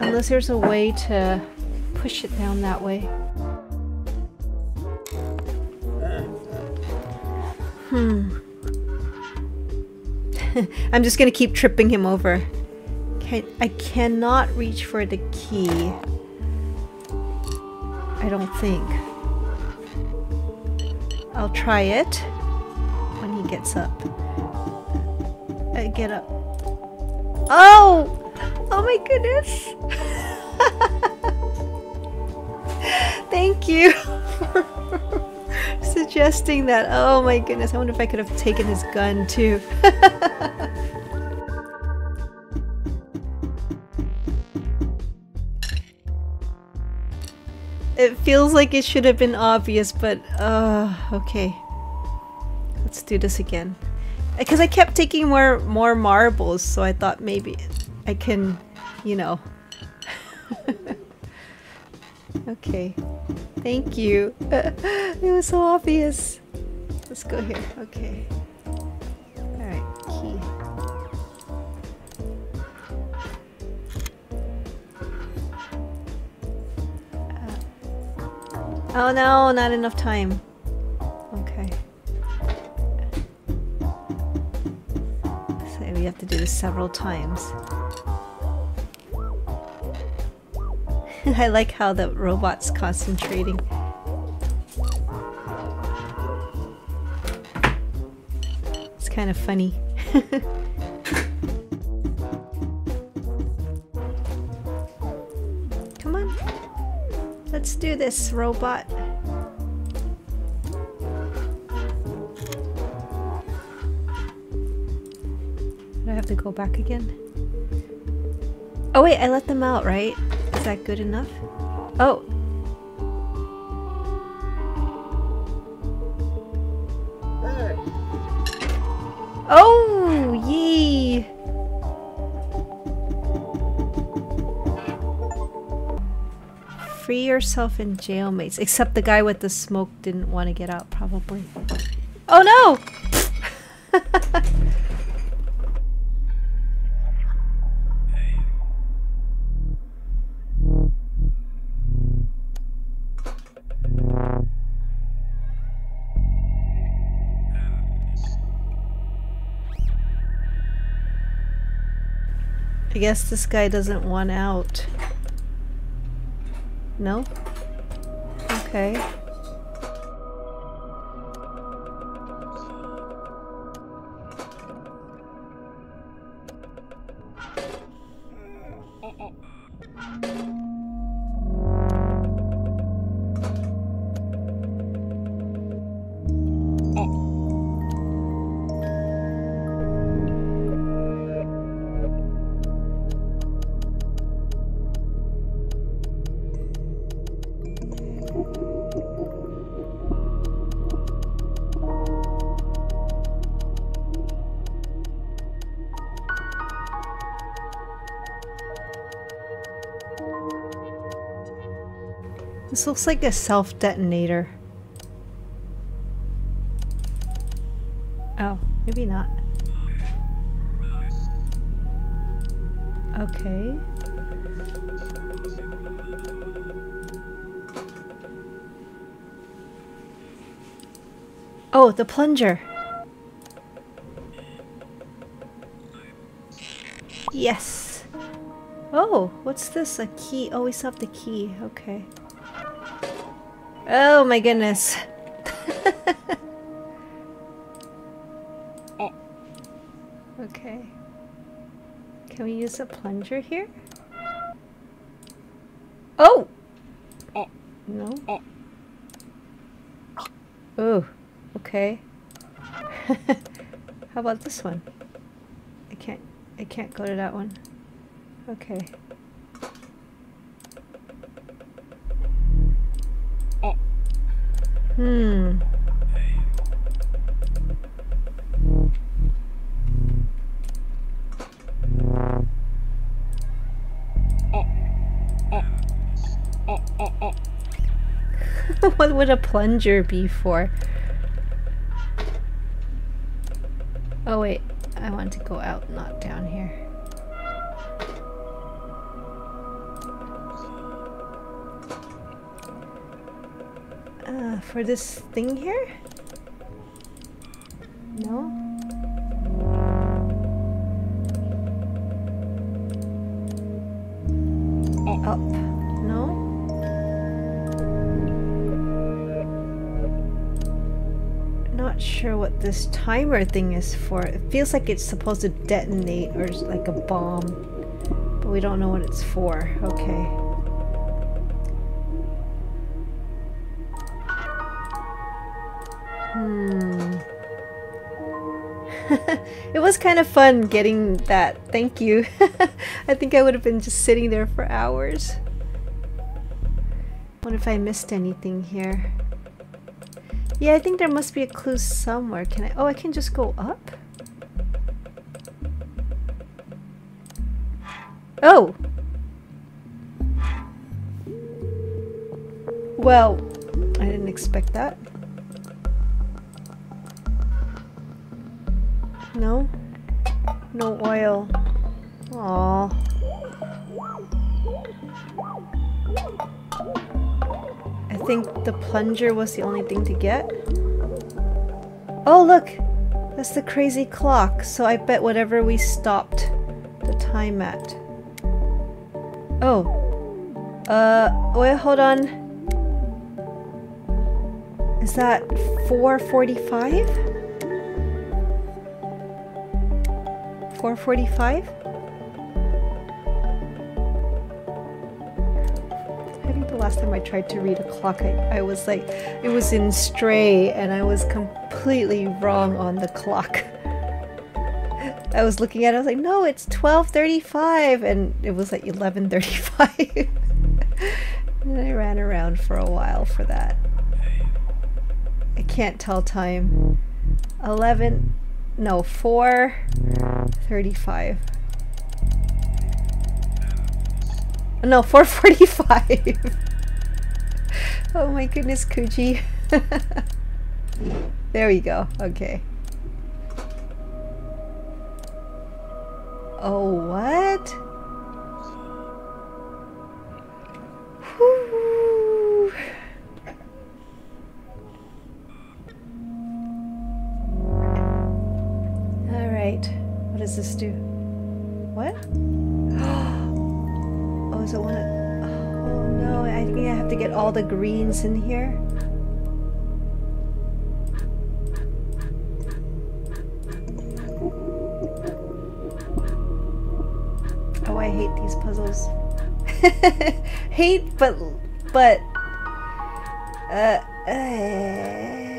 Unless there's a way to push it down that way. Hmm. <laughs> I'm just gonna keep tripping him over. Can I cannot reach for the key. I don't think. I'll try it when he gets up. I get up. Oh! Oh my goodness! <laughs> Thank you <laughs> for suggesting that. Oh my goodness, I wonder if I could have taken his gun too. <laughs> it feels like it should have been obvious, but uh, okay. Let's do this again because I kept taking more more marbles, so I thought maybe I can, you know. <laughs> okay, thank you. <laughs> it was so obvious. Let's go here. Okay. All right, key. Oh no, not enough time. Okay. So we have to do this several times. <laughs> I like how the robot's concentrating. It's kind of funny. <laughs> Let's do this, robot. Do I have to go back again? Oh wait, I let them out, right? Is that good enough? Oh! Free yourself in jailmates. Except the guy with the smoke didn't want to get out, probably. Oh no! <laughs> I guess this guy doesn't want out. No? Okay. This looks like a self-detonator. Oh, maybe not. Okay. Oh, the plunger. Yes. Oh, what's this? A key. Oh, we still have the key. Okay. Oh my goodness. Oh. okay. Can we use a plunger here? Oh! oh. No? Oh, okay. <laughs> How about this one? I can't I can't go to that one. Okay. Hmm. <laughs> what would a plunger be for? For this thing here? No? Up. No? Not sure what this timer thing is for. It feels like it's supposed to detonate or like a bomb. But we don't know what it's for. Okay. Was kind of fun getting that. Thank you. <laughs> I think I would have been just sitting there for hours. What if I missed anything here? Yeah, I think there must be a clue somewhere. Can I? Oh, I can just go up? Oh! Well, I didn't expect that. No? No oil. Aww. I think the plunger was the only thing to get. Oh look! That's the crazy clock. So I bet whatever we stopped the time at. Oh. Uh, wait, hold on. Is that 445? 445? I think the last time I tried to read a clock, I, I was like, it was in stray and I was completely wrong on the clock. <laughs> I was looking at it, I was like, no, it's 12.35 and it was like 11.35. <laughs> and I ran around for a while for that. I can't tell time. 11, no, 4.35. No, 4.45. <laughs> oh my goodness, Kuji. <laughs> there we go, okay. Oh, what? Do? What? <gasps> Oh, is it one of... Oh no, I think I have to get all the greens in here. Oh, I hate these puzzles. <laughs> hate, but, but, uh, I'm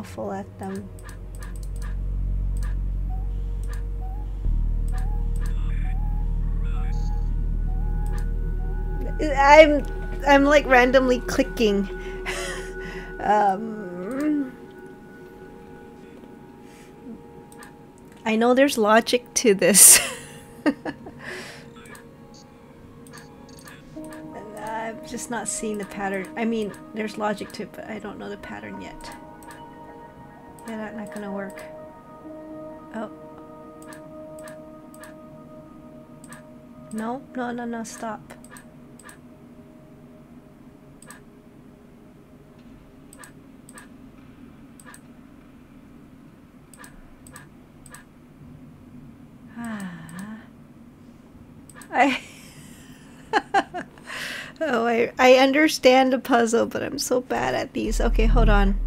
awful at them. I'm, I'm like randomly clicking. <laughs> um, I know there's logic to this. <laughs> I'm just not seeing the pattern. I mean, there's logic to it, but I don't know the pattern yet. Yeah, that's not gonna work. Oh. No, no, no, no, stop. I ah. <laughs> oh, I, I understand the puzzle, but I'm so bad at these. Okay, hold on.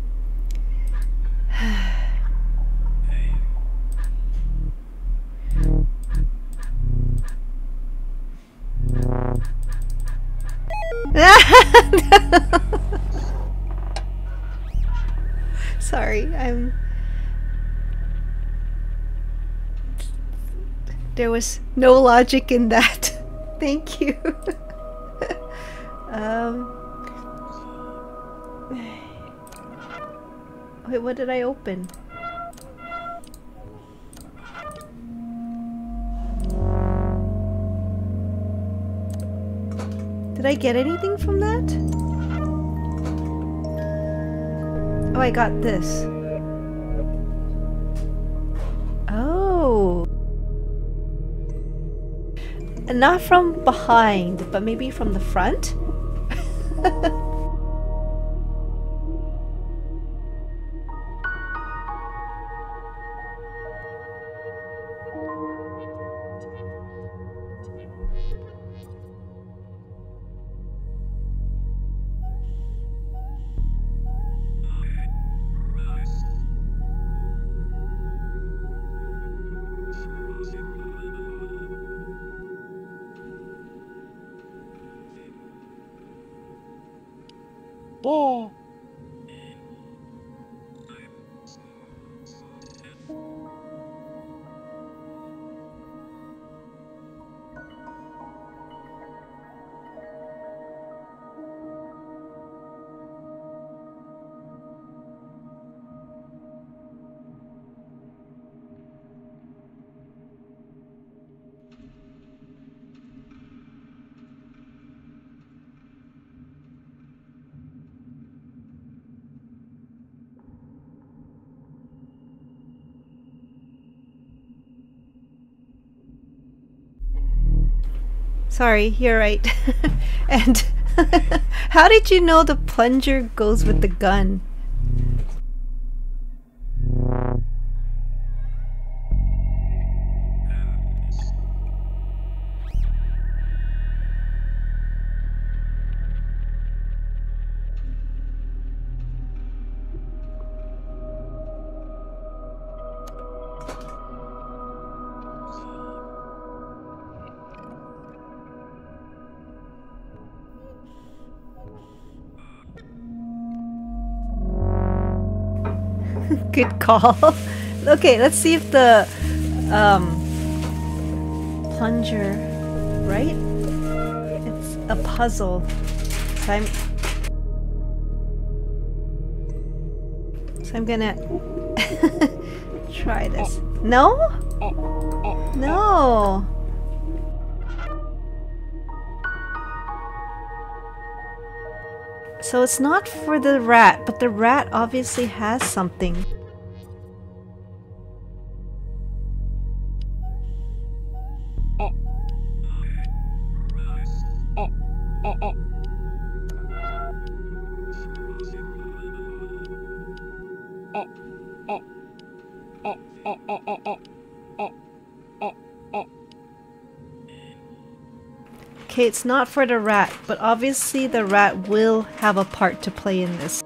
<laughs> Sorry, I'm... There was no logic in that. <laughs> Thank you. <laughs> um... Wait, what did I open? Did I get anything from that? Oh, I got this. Oh. Not from behind, but maybe from the front? <laughs> 뽀 Sorry, you're right. <laughs> and <laughs> how did you know the plunger goes with the gun? Good <laughs> call. okay, let's see if the um, plunger, right? It's a puzzle. So I'm So I'm gonna <laughs> try this. No? No. So it's not for the rat, but the rat obviously has something. Okay, it's not for the rat, but obviously the rat will have a part to play in this.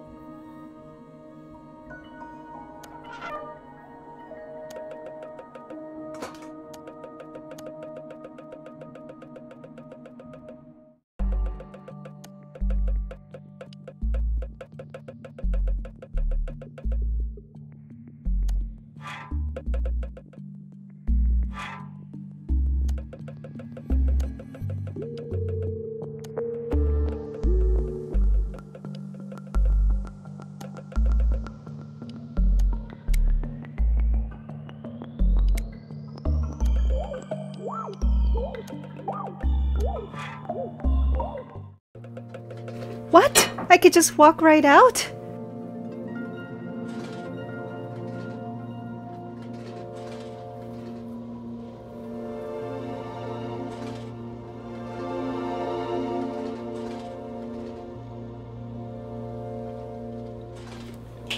Could just walk right out?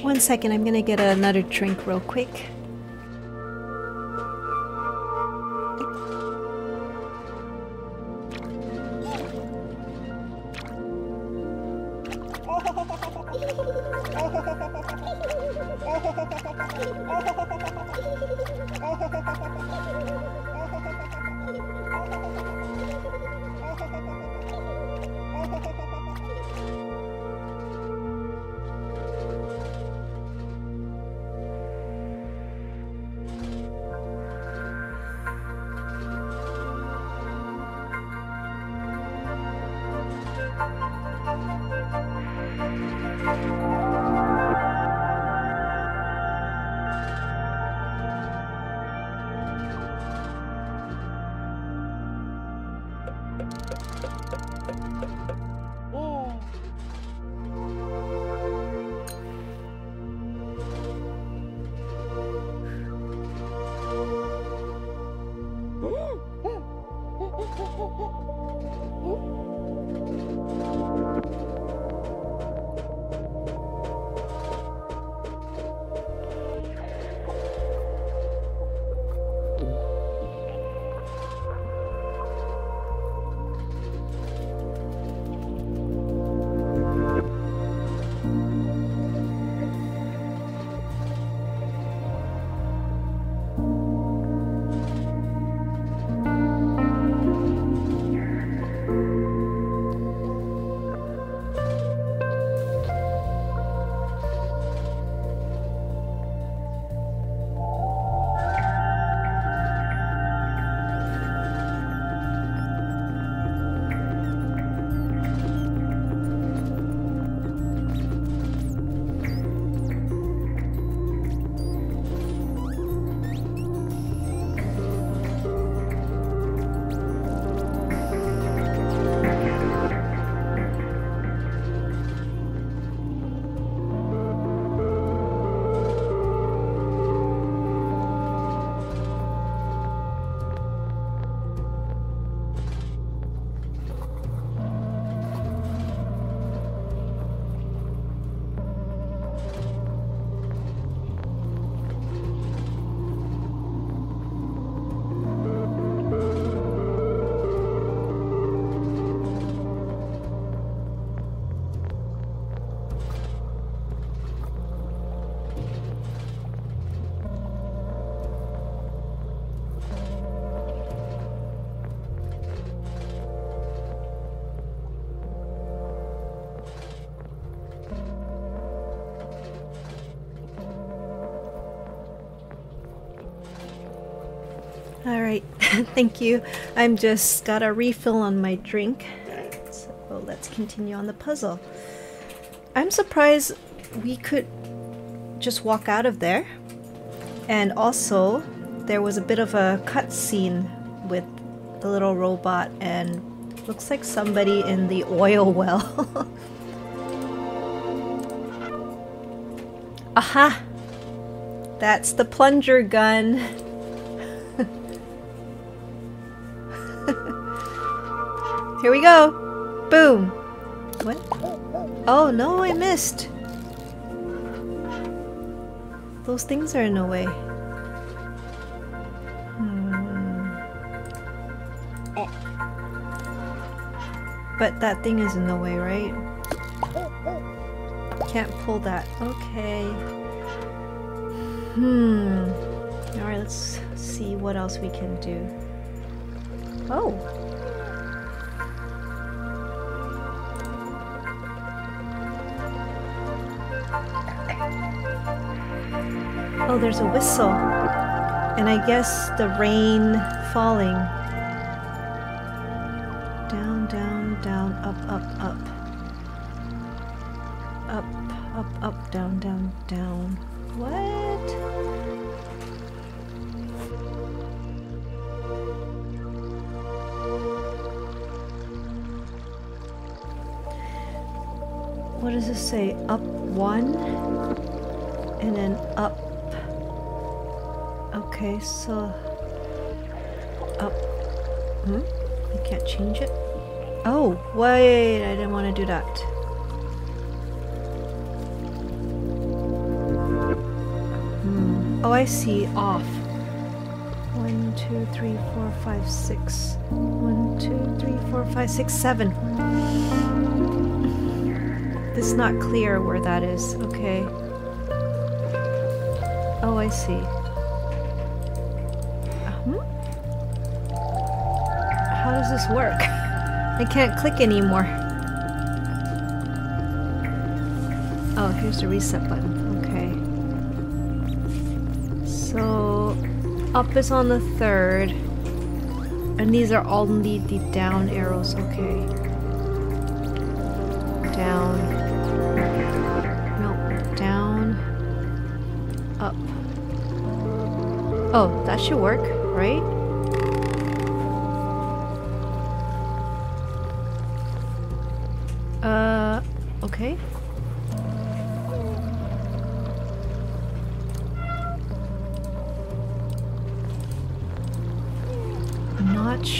One second, I'm gonna get another drink real quick. Thank you. I'm just got a refill on my drink. So let's continue on the puzzle. I'm surprised we could just walk out of there. And also, there was a bit of a cutscene with the little robot and looks like somebody in the oil well. <laughs> Aha! That's the plunger gun. Here we go. Boom. What? Oh no, I missed. Those things are in the way. Hmm. But that thing is in the way, right? Can't pull that. Okay. Hmm. Alright, let's see what else we can do. Oh. There's a whistle. And I guess the rain falling. Down, down, down, up, up, up. Up, up, up, down, down, down. What? What does this say? Up one? Okay, so up. Hmm? I can't change it. Oh, wait! I didn't want to do that. Hmm. Oh, I see. Off. One, two, three, four, five, six. One, two, three, four, five, six, seven. It's not clear where that is. Okay. Oh, I see. How does this work? <laughs> I can't click anymore. Oh, here's the reset button. Okay. So, up is on the third. And these are all the, the down arrows. Okay. Down. Nope. Down. Up. Oh, that should work, right?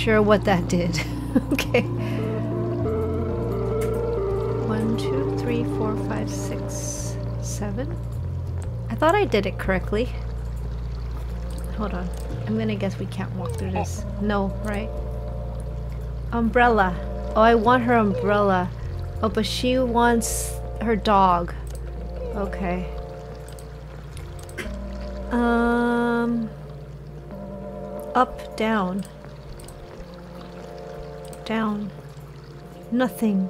Sure what that did. <laughs> okay. One, two, three, four, five, six, seven. I thought I did it correctly. Hold on. I'm gonna guess we can't walk through this. No, right? Umbrella. Oh, I want her umbrella. Oh, but she wants her dog. Okay. Um... Up, down. Down. Nothing.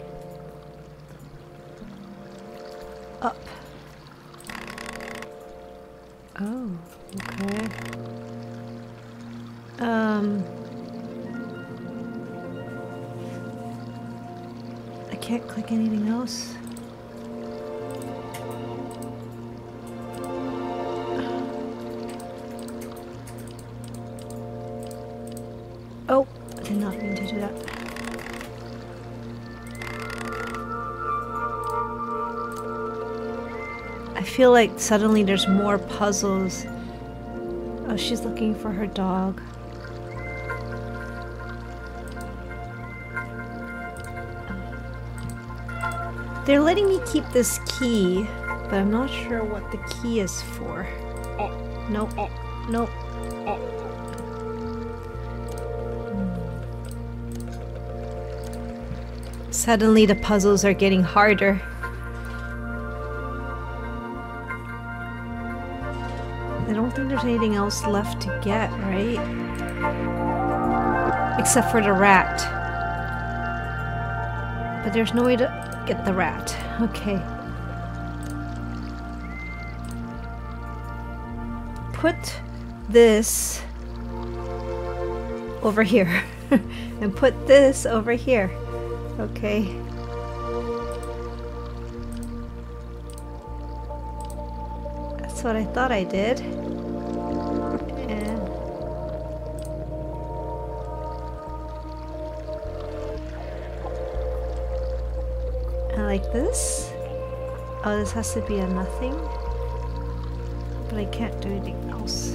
Feel like suddenly there's more puzzles. Oh, she's looking for her dog. They're letting me keep this key, but I'm not sure what the key is for. Nope. Nope. Suddenly the puzzles are getting harder. Else left to get, right? Except for the rat. But there's no way to get the rat. Okay. Put this over here. <laughs> and put this over here. Okay. That's what I thought I did. This. Oh, this has to be a nothing. But I can't do anything else.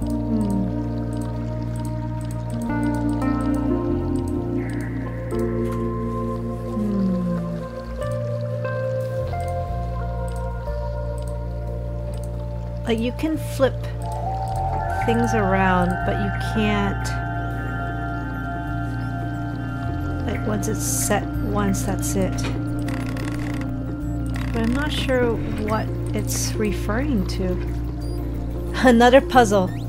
Hmm. Hmm. Like you can flip things around, but you can't like once it's set once that's it. But I'm not sure what it's referring to. <laughs> Another puzzle.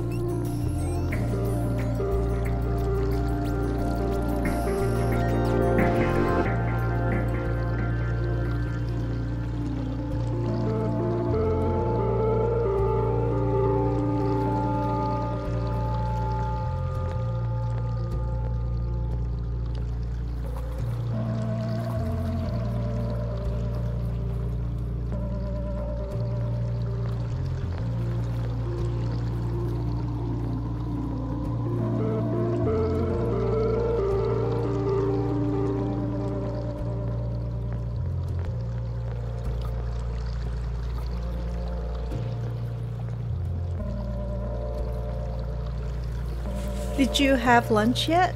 Did you have lunch yet?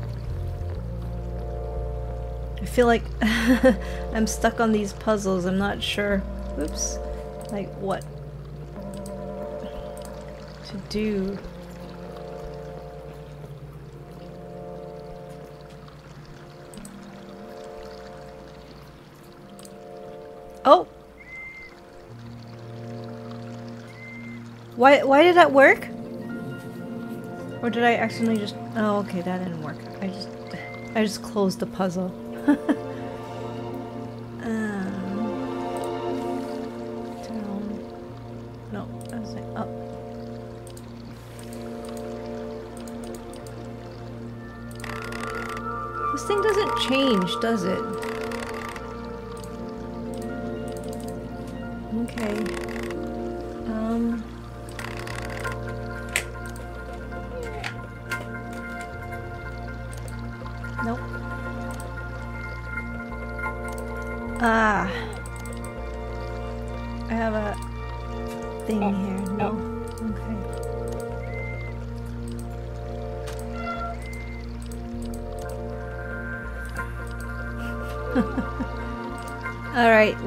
I feel like <laughs> I'm stuck on these puzzles. I'm not sure. Oops. Like what to do. Oh! Why, why did that work? Or did I accidentally just... Oh, okay, that didn't work. I just... I just closed the puzzle. <laughs> um, doesn't change, does it?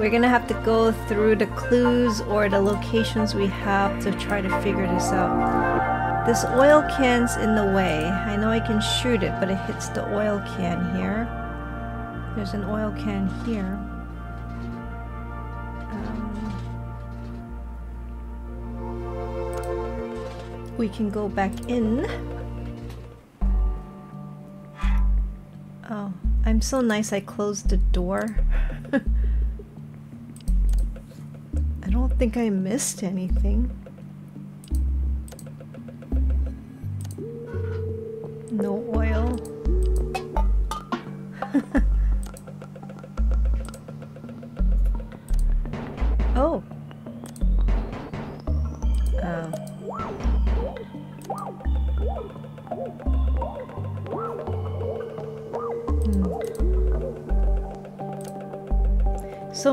We're gonna have to go through the clues or the locations we have to try to figure this out. This oil can's in the way. I know I can shoot it, but it hits the oil can here. There's an oil can here. Um, we can go back in. Oh, I'm so nice I closed the door. Think I missed anything.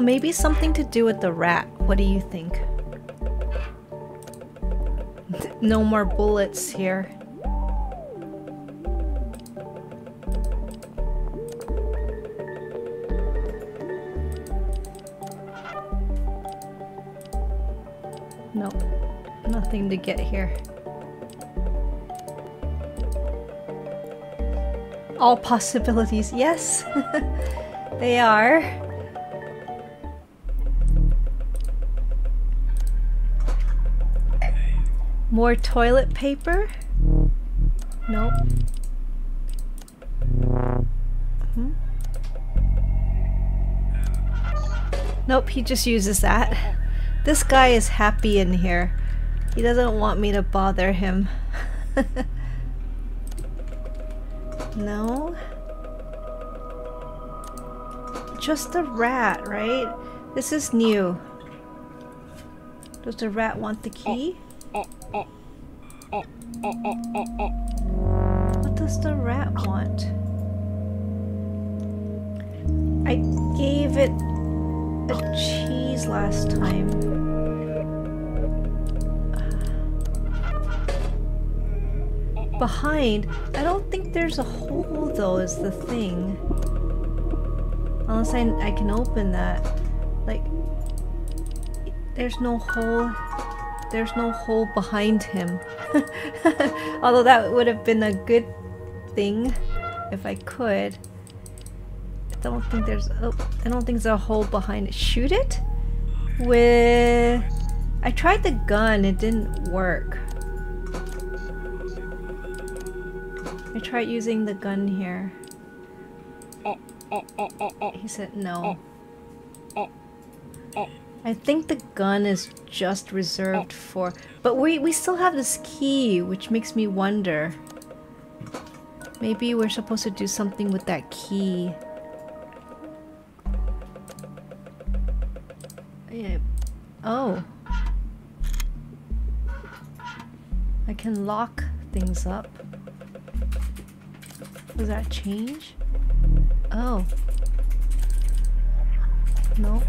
Maybe something to do with the rat. What do you think? <laughs> no more bullets here. Nope. Nothing to get here. All possibilities, yes. <laughs> they are. More toilet paper? Nope. Hmm? Nope, he just uses that. This guy is happy in here. He doesn't want me to bother him. <laughs> no? Just a rat, right? This is new. Does the rat want the key? What does the rat want? I gave it a cheese last time. Behind? I don't think there's a hole though is the thing. Unless I, I can open that. Like, there's no hole. There's no hole behind him. <laughs> Although that would have been a good thing if I could. I don't think there's oh, I don't think there's a hole behind it. Shoot it? With I tried the gun, it didn't work. I tried using the gun here. Eh, eh, eh, he said no. I think the gun is just reserved for... But we, we still have this key, which makes me wonder. Maybe we're supposed to do something with that key. Yeah. Oh. I can lock things up. Does that change? Oh. No.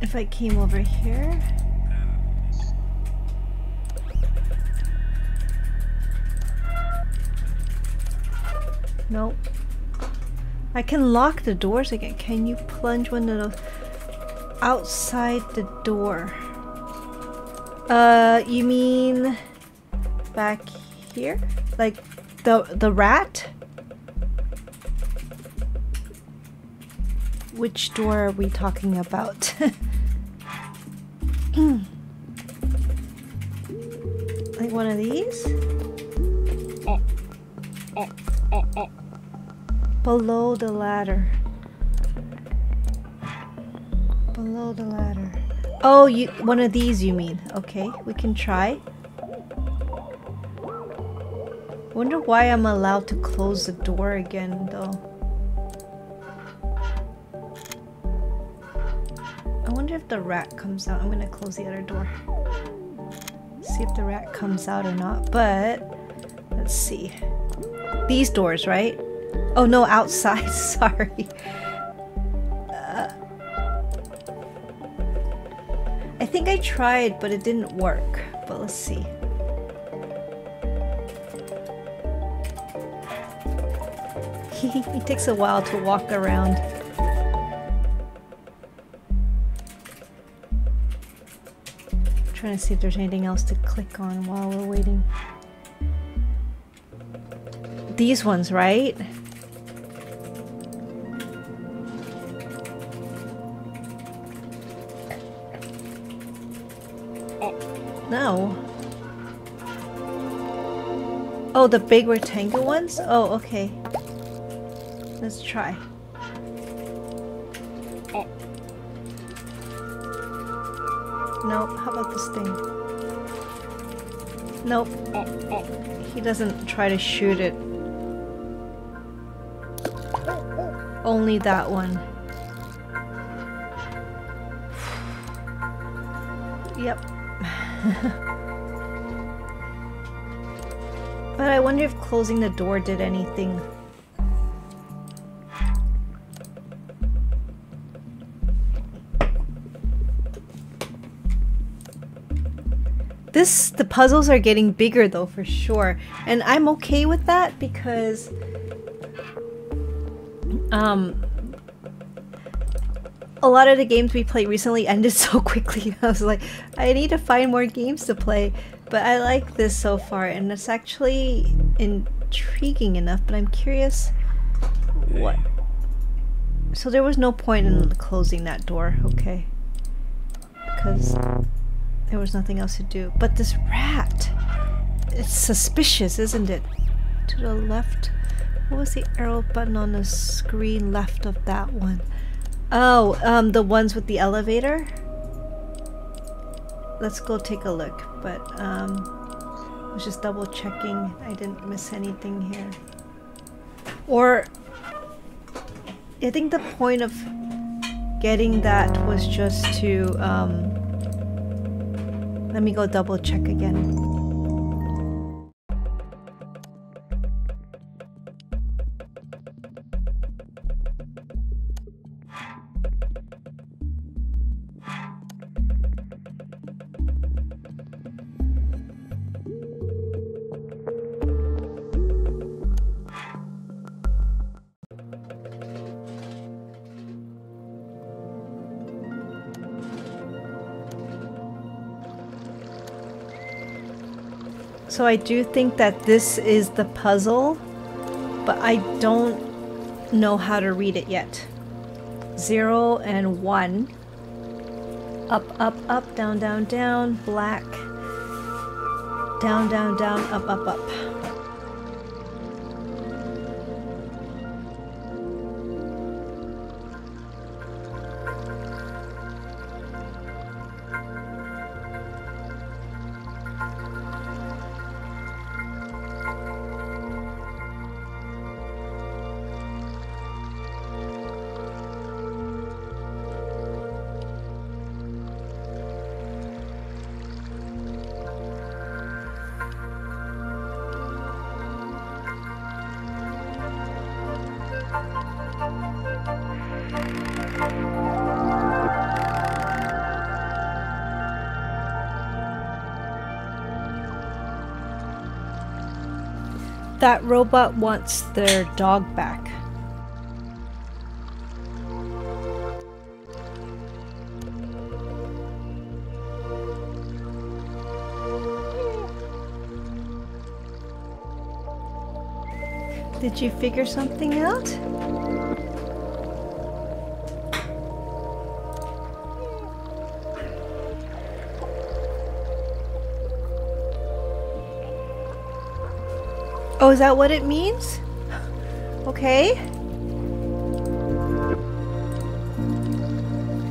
If I came over here... Nope. I can lock the doors again. Can you plunge one of those outside the door? Uh, you mean back here? Like The the rat? Which door are we talking about? <laughs> like one of these? Below the ladder. Below the ladder. Oh, you one of these you mean. Okay, we can try. Wonder why I'm allowed to close the door again though. If the rat comes out. I'm gonna close the other door. See if the rat comes out or not, but let's see. These doors, right? Oh no, outside, <laughs> sorry. Uh, I think I tried, but it didn't work. But let's see. <laughs> he takes a while to walk around. Trying to see if there's anything else to click on while we're waiting. These ones, right? No. Oh, the big rectangle ones? Oh, okay. Let's try. Nope, how about this thing? Nope. He doesn't try to shoot it. Only that one. yep. <laughs> but I wonder if closing the door did anything. This, the puzzles are getting bigger though, for sure. And I'm okay with that because... Um, a lot of the games we played recently <laughs> ended so quickly. <laughs> I was like, I need to find more games to play. But I like this so far, and it's actually intriguing enough. But I'm curious, what? So there was no point in closing that door, okay? Because there was nothing else to do. But this rat, it's suspicious, isn't it? To the left. What was the arrow button on the screen left of that one? Oh, um, the ones with the elevator? Let's go take a look, but um, I was just double checking I didn't miss anything here. Or, I think the point of getting that was just to, um, let me go double check again. So I do think that this is the puzzle, but I don't know how to read it yet. Zero and one. Up, up, up, down, down, down, black. Down, down, down, up, up, up. That robot wants their dog back. Did you figure something out? Is that what it means? Okay.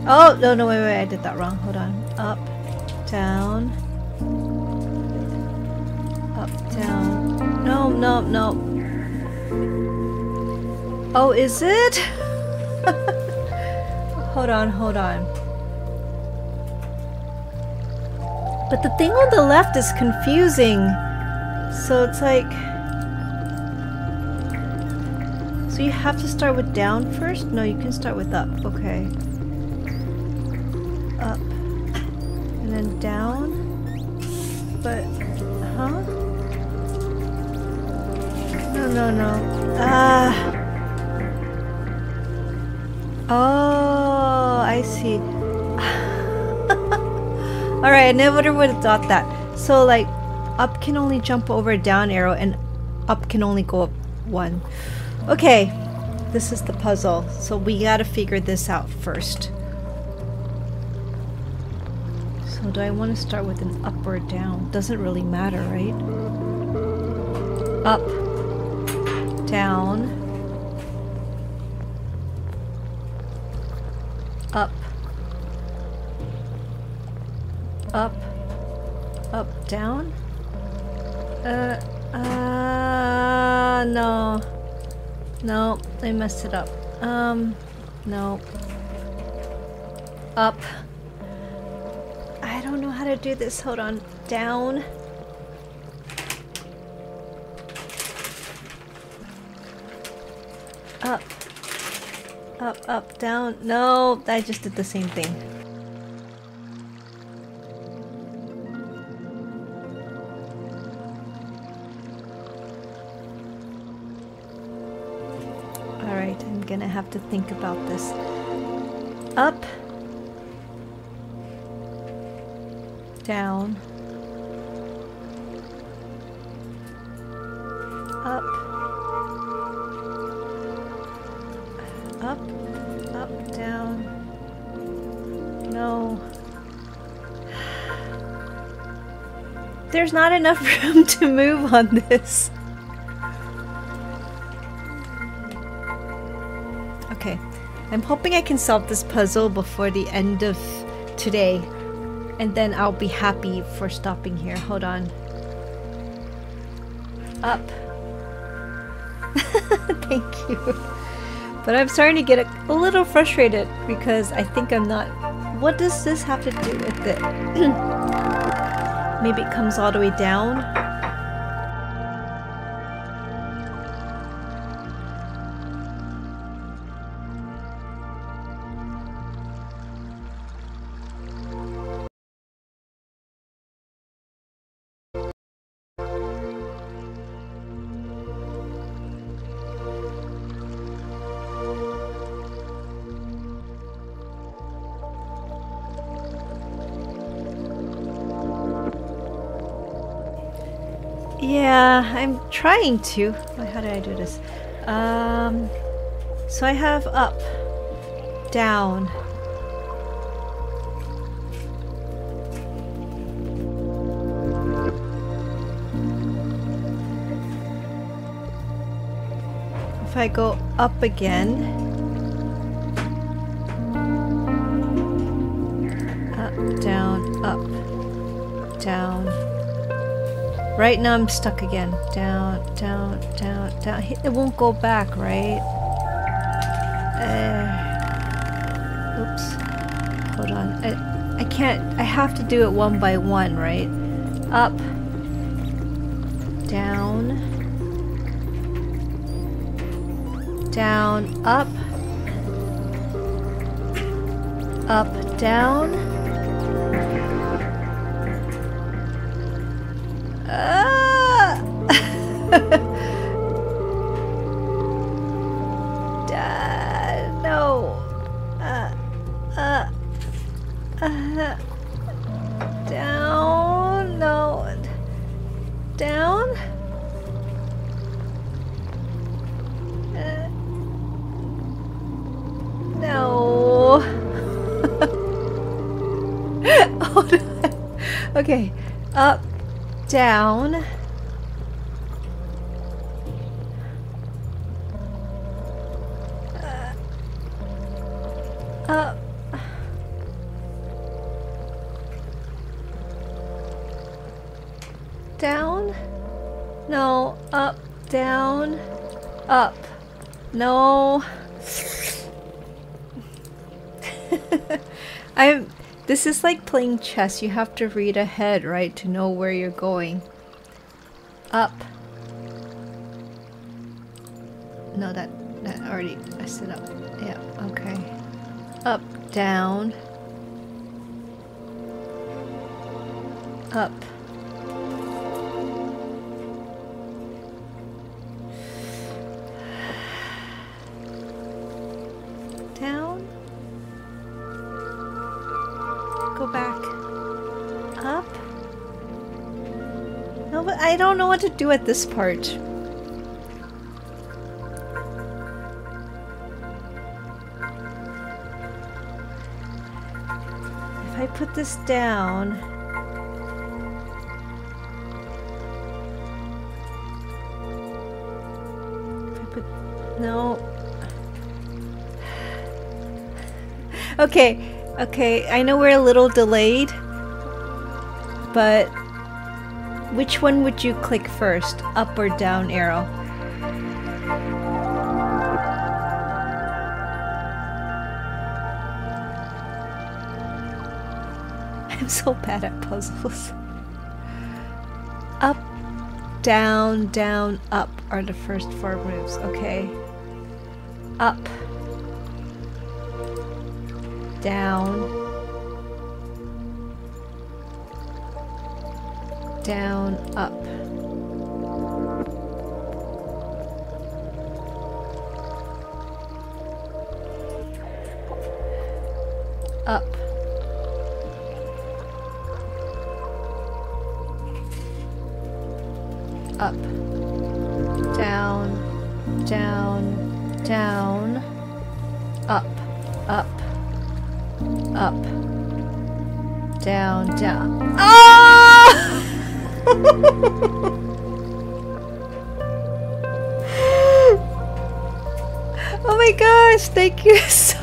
Oh, no, no, wait, wait, I did that wrong. Hold on. Up, down. Up, down. No, no, no. Oh, is it? <laughs> hold on, hold on. But the thing on the left is confusing. So it's like... So you have to start with down first? No, you can start with up. Okay. Up. And then down. But, huh? No, no, no. Ah. Oh, I see. <laughs> Alright, I never would have thought that. So, like, up can only jump over a down arrow, and up can only go up one. Okay, this is the puzzle. So we gotta figure this out first. So do I want to start with an up or down? Doesn't really matter, right? Up. Down. I messed it up. Um, no. Up. I don't know how to do this. Hold on. Down. Up. Up, up, down. No, I just did the same thing. Gonna have to think about this. Up. Down. Up. Up. Up, down. No. <sighs> There's not enough <laughs> room to move on this. Hoping I can solve this puzzle before the end of today. And then I'll be happy for stopping here. Hold on. Up. <laughs> Thank you. But I'm starting to get a, a, little frustrated because I think I'm not... What does this have to do with it? <clears throat> Maybe it comes all the way down? Trying to. How did I do this? Um, so I have up, down. If I go up again, Right now I'm stuck again. Down, down, down, down. It won't go back, right? Uh, oops. Hold on. I, I can't. I have to do it one by one, right? Up. Down. Down. Up. Up. Down. <laughs> no. Uh, uh, uh, down. No. Down. Uh, no. <laughs> okay. Up. Down. Is like playing chess. You have to read ahead, right, to know where you're going. Up. No, that that already I set up. Yeah, okay. Up, down. Up. I don't know what to do at this part. If I put this down... No. <sighs> okay, okay, I know we're a little delayed, but which one would you click first? Up or down arrow? <laughs> I'm so bad at puzzles. Up, down, down, up are the first four moves. Okay. Up. Down. Down, up.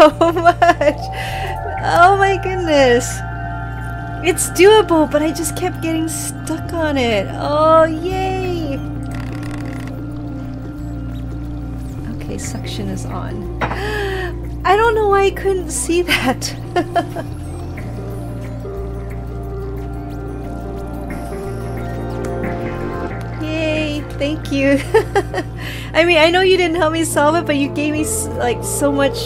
<laughs> much. Oh my goodness. It's doable, but I just kept getting stuck on it. Oh, yay! Okay, suction is on. I don't know why I couldn't see that. <laughs> Yay, thank you. <laughs> I mean, I know you didn't help me solve it, but you gave me like so much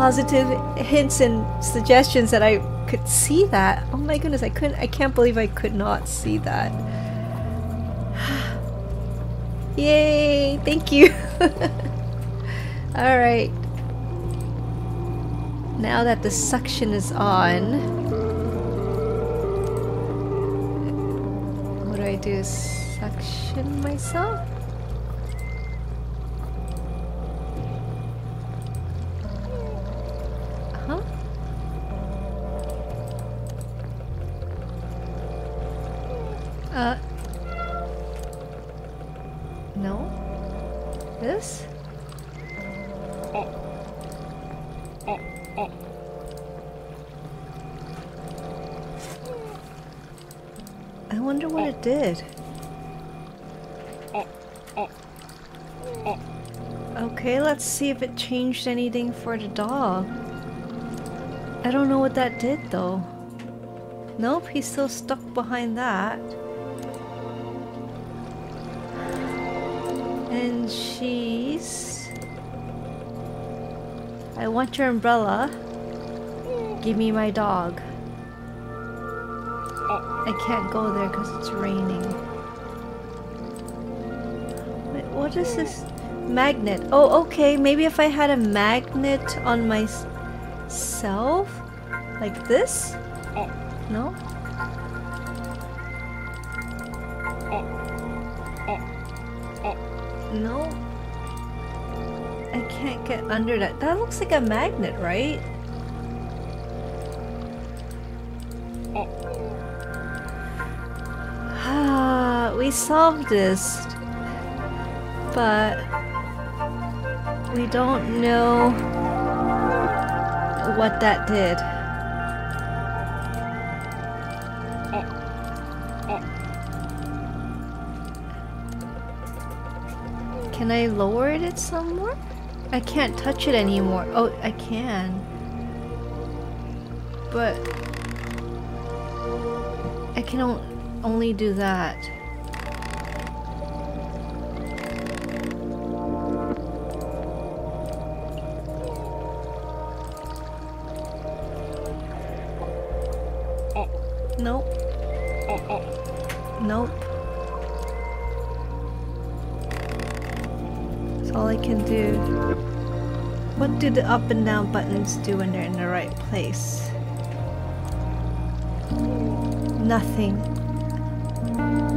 positive hints and suggestions that I could see that. Oh my goodness, I couldn't I can't believe I could not see that. <sighs> Yay, thank you. <laughs> All right. Now that the suction is on, what do I do? Suction myself? Changed anything for the dog. I don't know what that did though. Nope, he's still stuck behind that. And she's... I want your umbrella. Give me my dog. I can't go there because it's raining. Wait, what is this? Magnet. Oh, okay. Maybe if I had a magnet on myself? Like this? No? No? I can't get under that. That looks like a magnet, right? <sighs> we solved this, but we don't know what that did. Can I lower it some more? I can't touch it anymore. Oh, I can. But I can only do that. Nope. Nope. That's all I can do. What do the up and down buttons do when they're in the right place? Nothing.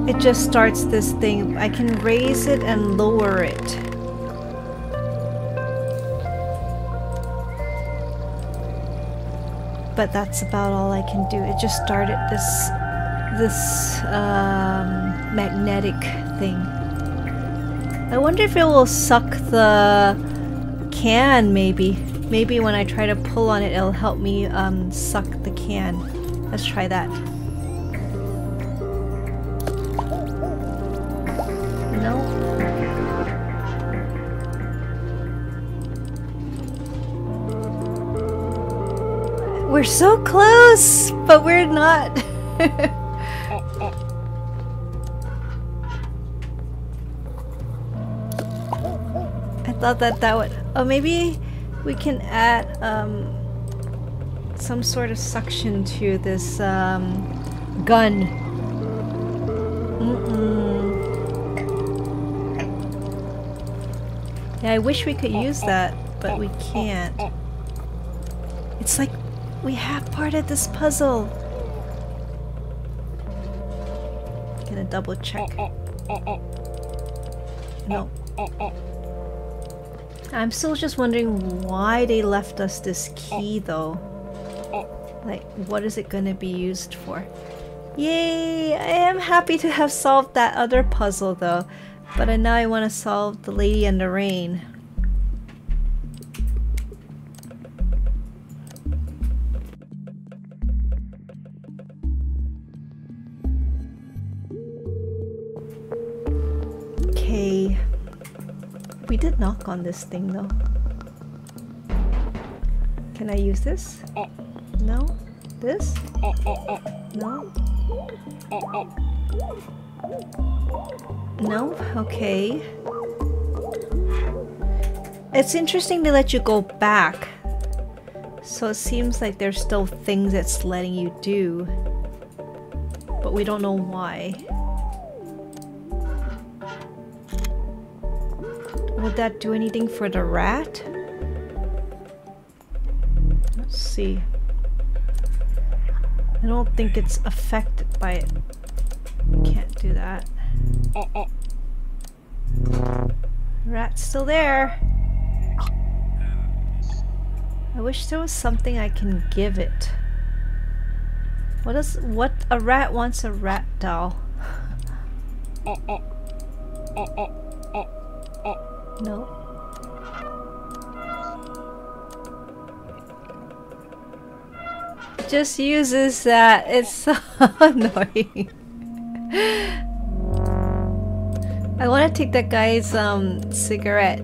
It just starts this thing. I can raise it and lower it. But that's about all I can do. It just started this this um, magnetic thing. I wonder if it will suck the can maybe. Maybe when I try to pull on it, it'll help me um, suck the can. Let's try that. We're so close, but we're not. <laughs> I thought that that would... Oh, maybe we can add um, some sort of suction to this um, gun. Yeah, I wish we could use that, but we can't. We have part of this puzzle. Gonna double check. Oh, oh, oh, no. I'm still just wondering why they left us this key though. Like, what is it gonna be used for? Yay! I am happy to have solved that other puzzle though. But now I want to solve the Lady in the Rain. On this thing though. Can I use this? Eh. No? This? Eh, eh, no? No? Okay. It's interesting to let you go back. So it seems like there's still things it's letting you do. But we don't know why. Would that do anything for the rat? Let's see. I don't think it's affected by it. Can't do that. Rat's still there. I wish there was something I can give it. What is what a rat wants a rat doll? <laughs> No. Just uses that. It's so <laughs> annoying. I want to take that guy's um cigarette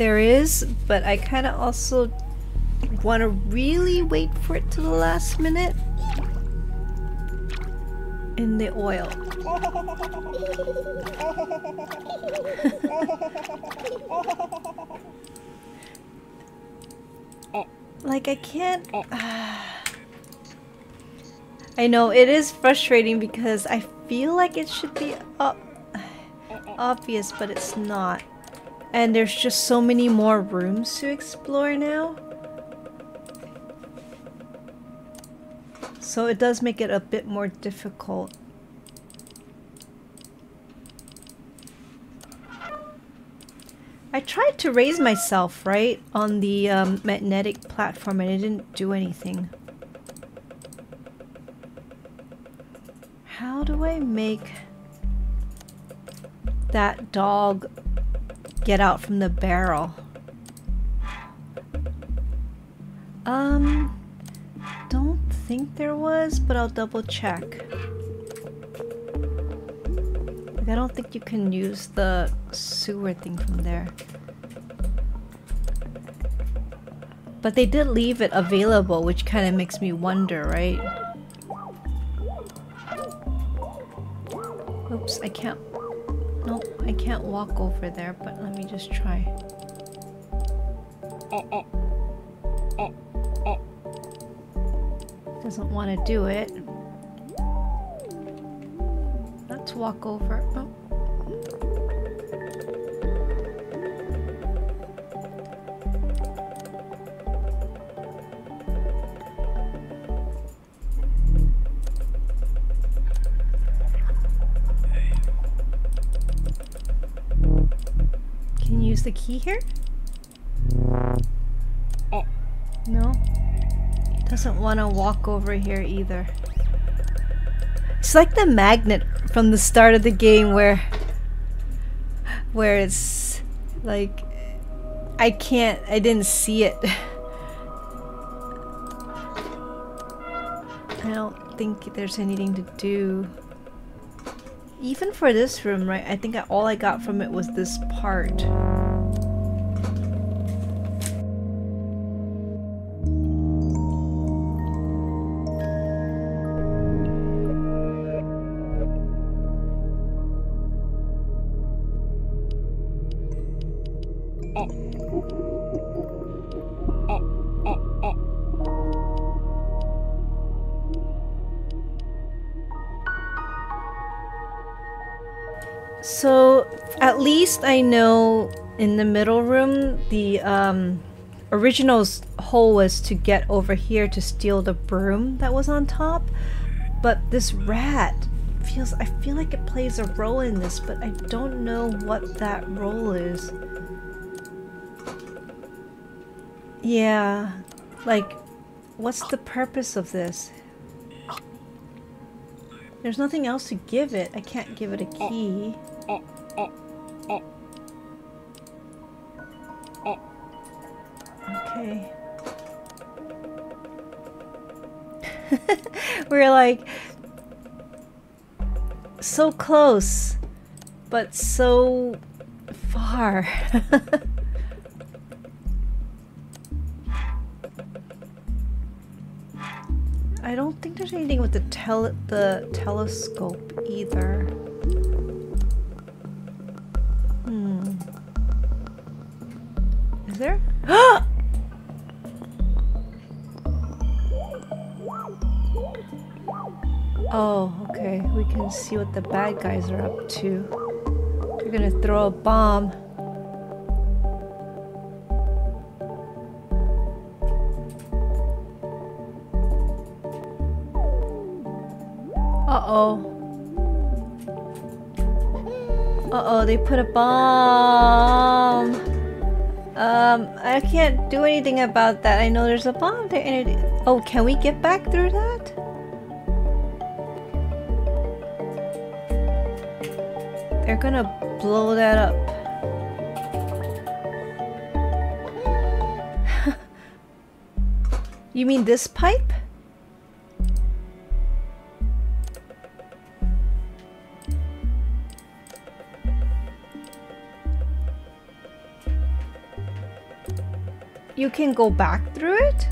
There is, but I kind of also want to really wait for it to the last minute. In the oil. <laughs> like I can't... <sighs> I know, it is frustrating because I feel like it should be up <sighs> obvious, but it's not. And there's just so many more rooms to explore now. So it does make it a bit more difficult. I tried to raise myself, right, on the um, magnetic platform and it didn't do anything. How do I make that dog get out from the barrel? Um, don't think there was, but I'll double check. Like, I don't think you can use the sewer thing from there. But they did leave it available, which kind of makes me wonder, right? Oops, I can't... I can't walk over there, but let me just try. Doesn't want to do it. Let's walk over. Oh. The key here? Oh. No? Doesn't want to walk over here either. It's like the magnet from the start of the game where where it's like I can't I didn't see it. <laughs> I don't think there's anything to do. Even for this room, right? I think all I got from it was this part. I know in the middle room, the um, original hole was to get over here to steal the broom that was on top. But this rat feels, I feel like it plays a role in this, but I don't know what that role is. Yeah, like, what's the purpose of this? There's nothing else to give it. I can't give it a key. Okay. <laughs> We're like so close, but so far. <laughs> I don't think there's anything with the tel the telescope either. Hmm. Is there? <gasps> <gasps> oh, okay. We can see what the bad guys are up to. They're gonna throw a bomb. Uh-oh. Uh-oh, they put a bomb. Um, I can't do anything about that. I know there's a bomb there. And oh, can we get back through that? They're gonna blow that up. <laughs> you mean this pipe? You can go back through it?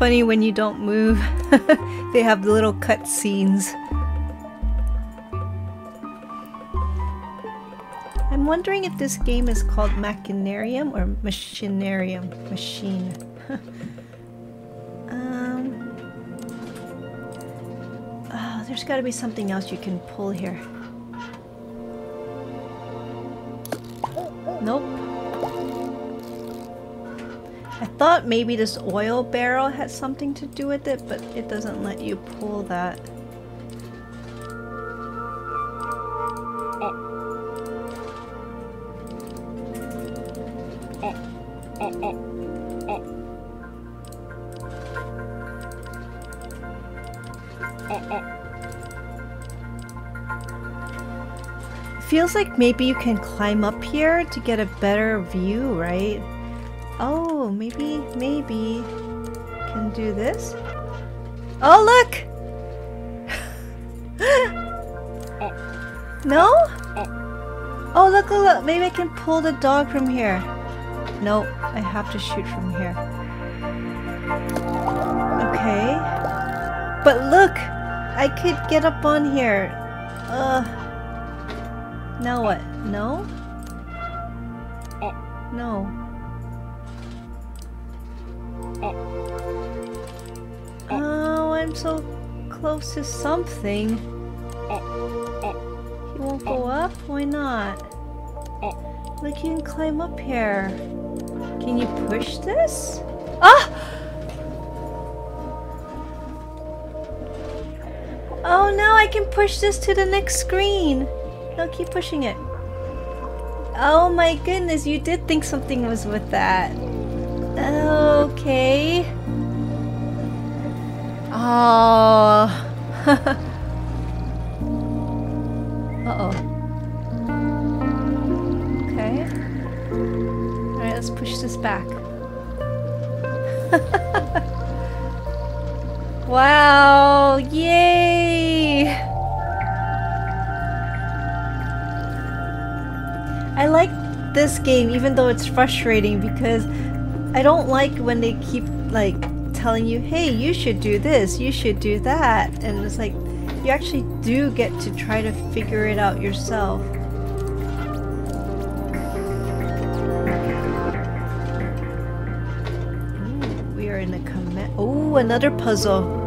Funny when you don't move. <laughs> they have the little cut scenes. I'm wondering if this game is called Machinarium or Machinarium. Machine. <laughs> um. Oh, there's got to be something else you can pull here. Nope. Thought maybe this oil barrel had something to do with it, but it doesn't let you pull that. Feels like maybe you can climb up here to get a better view, right? Oh, maybe, maybe can do this. Oh, look! <laughs> no? Oh, look, look, look, maybe I can pull the dog from here. Nope, I have to shoot from here. Okay. But look! I could get up on here. Uh. Now what? No? No. Close to something. He won't go up? Why not? Look, you can climb up here. Can you push this? Ah! Oh no, I can push this to the next screen. No, keep pushing it. Oh my goodness, you did think something was with that. Okay. Oh. <laughs> Uh-oh. Okay. Alright, let's push this back. <laughs> wow! Yay! I like this game even though it's frustrating because I don't like when they keep like telling you, hey, you should do this, you should do that. And it's like, you actually do get to try to figure it out yourself. Ooh, we are in a command. Oh, another puzzle.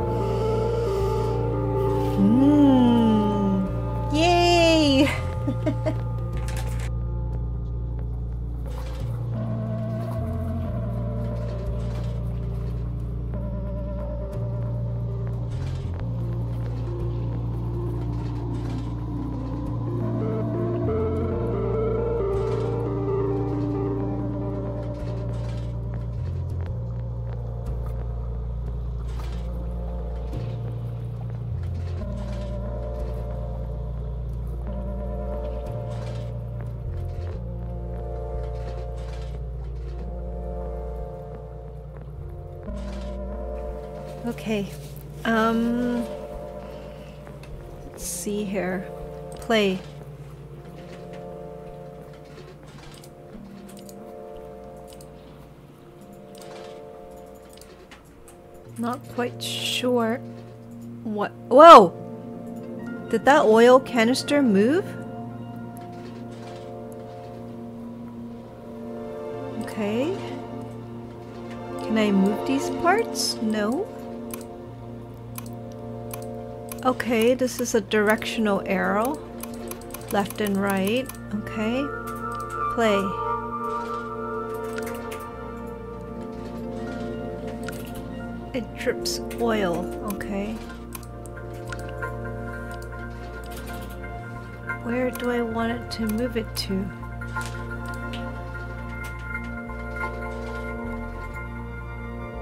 Okay. Um. Let's see here. Play. Not quite sure what. Whoa! Did that oil canister move? Okay. Can I move these parts? No. Okay, this is a directional arrow. Left and right. Okay. Play. It drips oil. Okay. Where do I want it to move it to?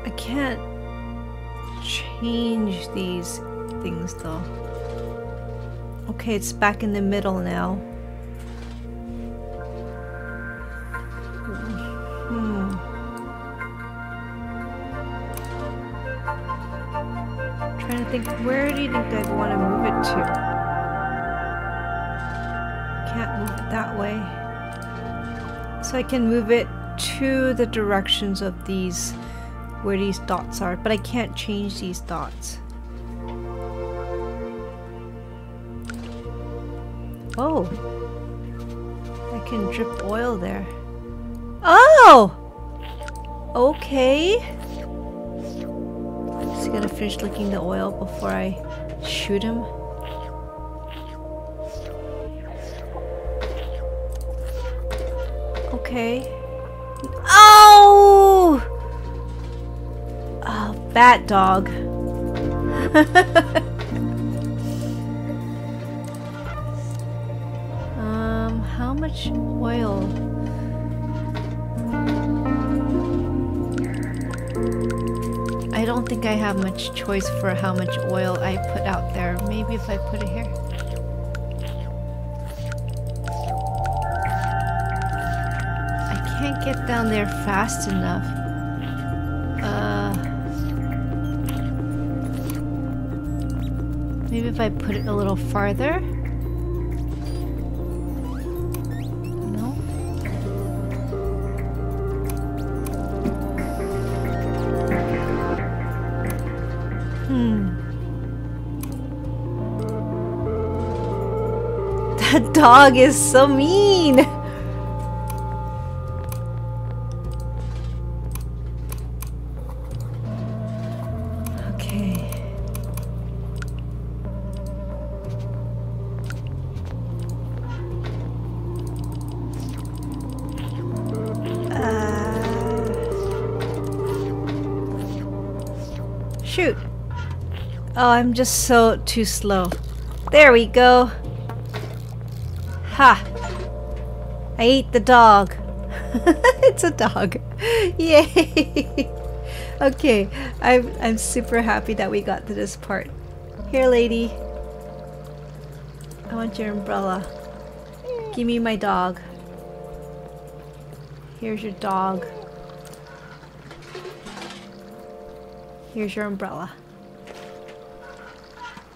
I can't change these things though. Okay, it's back in the middle now. Hmm. Trying to think, where do you think I'd want to move it to? Can't move it that way. So I can move it to the directions of these, where these dots are, but I can't change these dots. Oh! I can drip oil there. Oh! Okay. Just gotta finish licking the oil before I shoot him. Okay. Oh! Oh, bat dog. <laughs> much oil? I don't think I have much choice for how much oil I put out there. Maybe if I put it here. I can't get down there fast enough. Uh, maybe if I put it a little farther? That dog is so mean! Okay. Uh, shoot. Oh, I'm just so too slow. There we go. Ha! I ate the dog. <laughs> it's a dog. <laughs> Yay! okay, I'm I'm super happy that we got to this part. Here, lady. I want your umbrella. Give me my dog. Here's your dog. Here's your umbrella.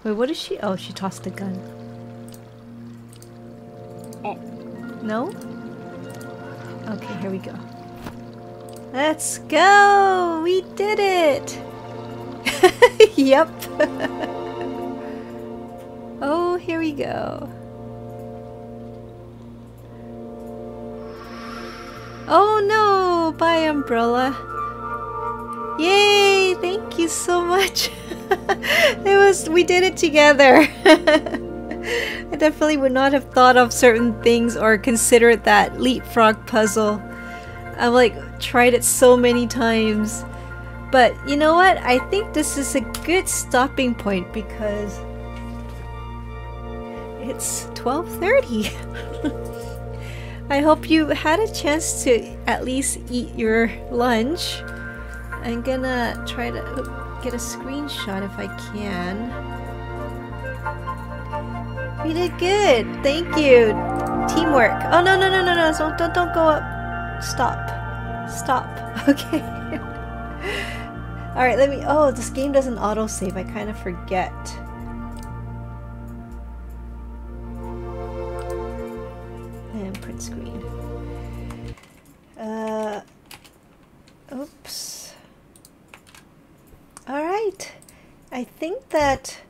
Wait, what is she? Oh, she tossed a gun. No? Okay, here we go. Let's go! We did it! <laughs> yep. <laughs> oh, here we go. Oh no! Bye, umbrella. Yay! Thank you so much. <laughs> it was we did it together. I definitely would not have thought of certain things or considered that leapfrog puzzle. I've like tried it so many times. But you know what? I think this is a good stopping point because it's 12:30. <laughs> I hope you had a chance to at least eat your lunch. I'm gonna try to get a screenshot if I can. We did good. Thank you. Teamwork. Oh no no no no no! Don't don't don't go up. Stop. Stop. <laughs> Okay. All right. Let me. Oh, this game doesn't autosave. I kind of forget. And print screen. Uh. Oops. All right. I think that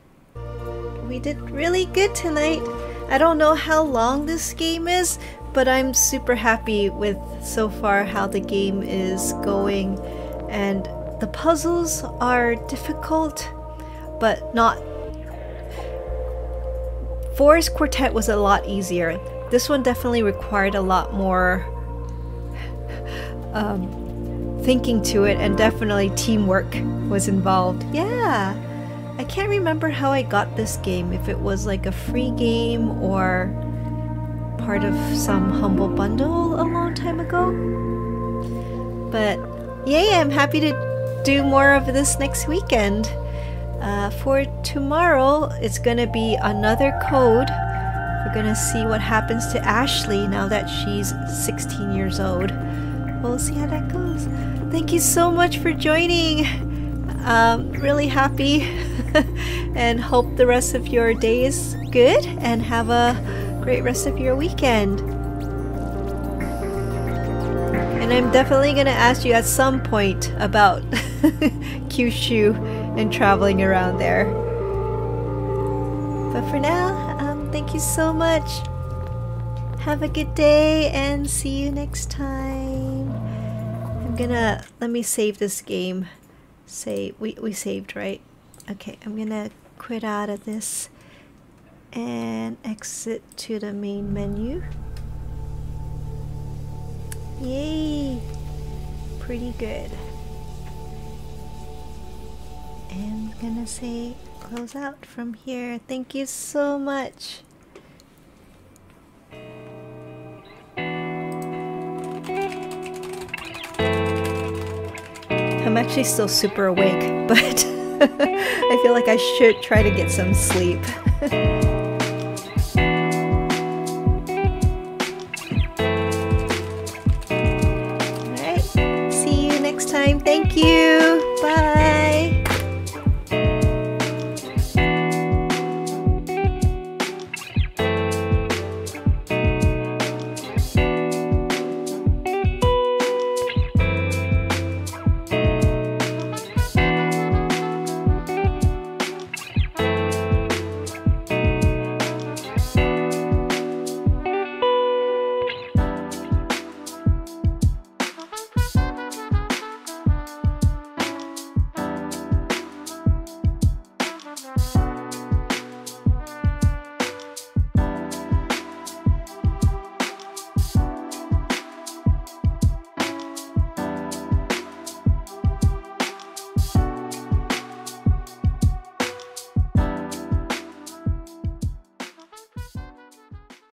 we did really good tonight. I don't know how long this game is, but I'm super happy with so far how the game is going. And the puzzles are difficult, but not. Forest Quartet was a lot easier. This one definitely required a lot more um, thinking to it, and definitely teamwork was involved. Yeah! I can't remember how I got this game, if it was like a free game or part of some humble bundle a long time ago. But yay, I'm happy to do more of this next weekend. Uh, for tomorrow, it's gonna be another code. We're gonna see what happens to Ashley now that she's 16 years old. We'll see how that goes. Thank you so much for joining. Um, really happy <laughs> and hope the rest of your day is good and have a great rest of your weekend. And I'm definitely gonna ask you at some point about <laughs> Kyushu and traveling around there. But for now, um, thank you so much. Have a good day and see you next time. I'm gonna let me save this game. Say we we saved right. Okay, I'm gonna quit out of this and exit to the main menu. Yay! Pretty good. And I'm gonna say close out from here. Thank you so much. I'm actually still super awake, <laughs> but I feel like I should try to get some sleep. <laughs> Alright, see you next time. Thank you.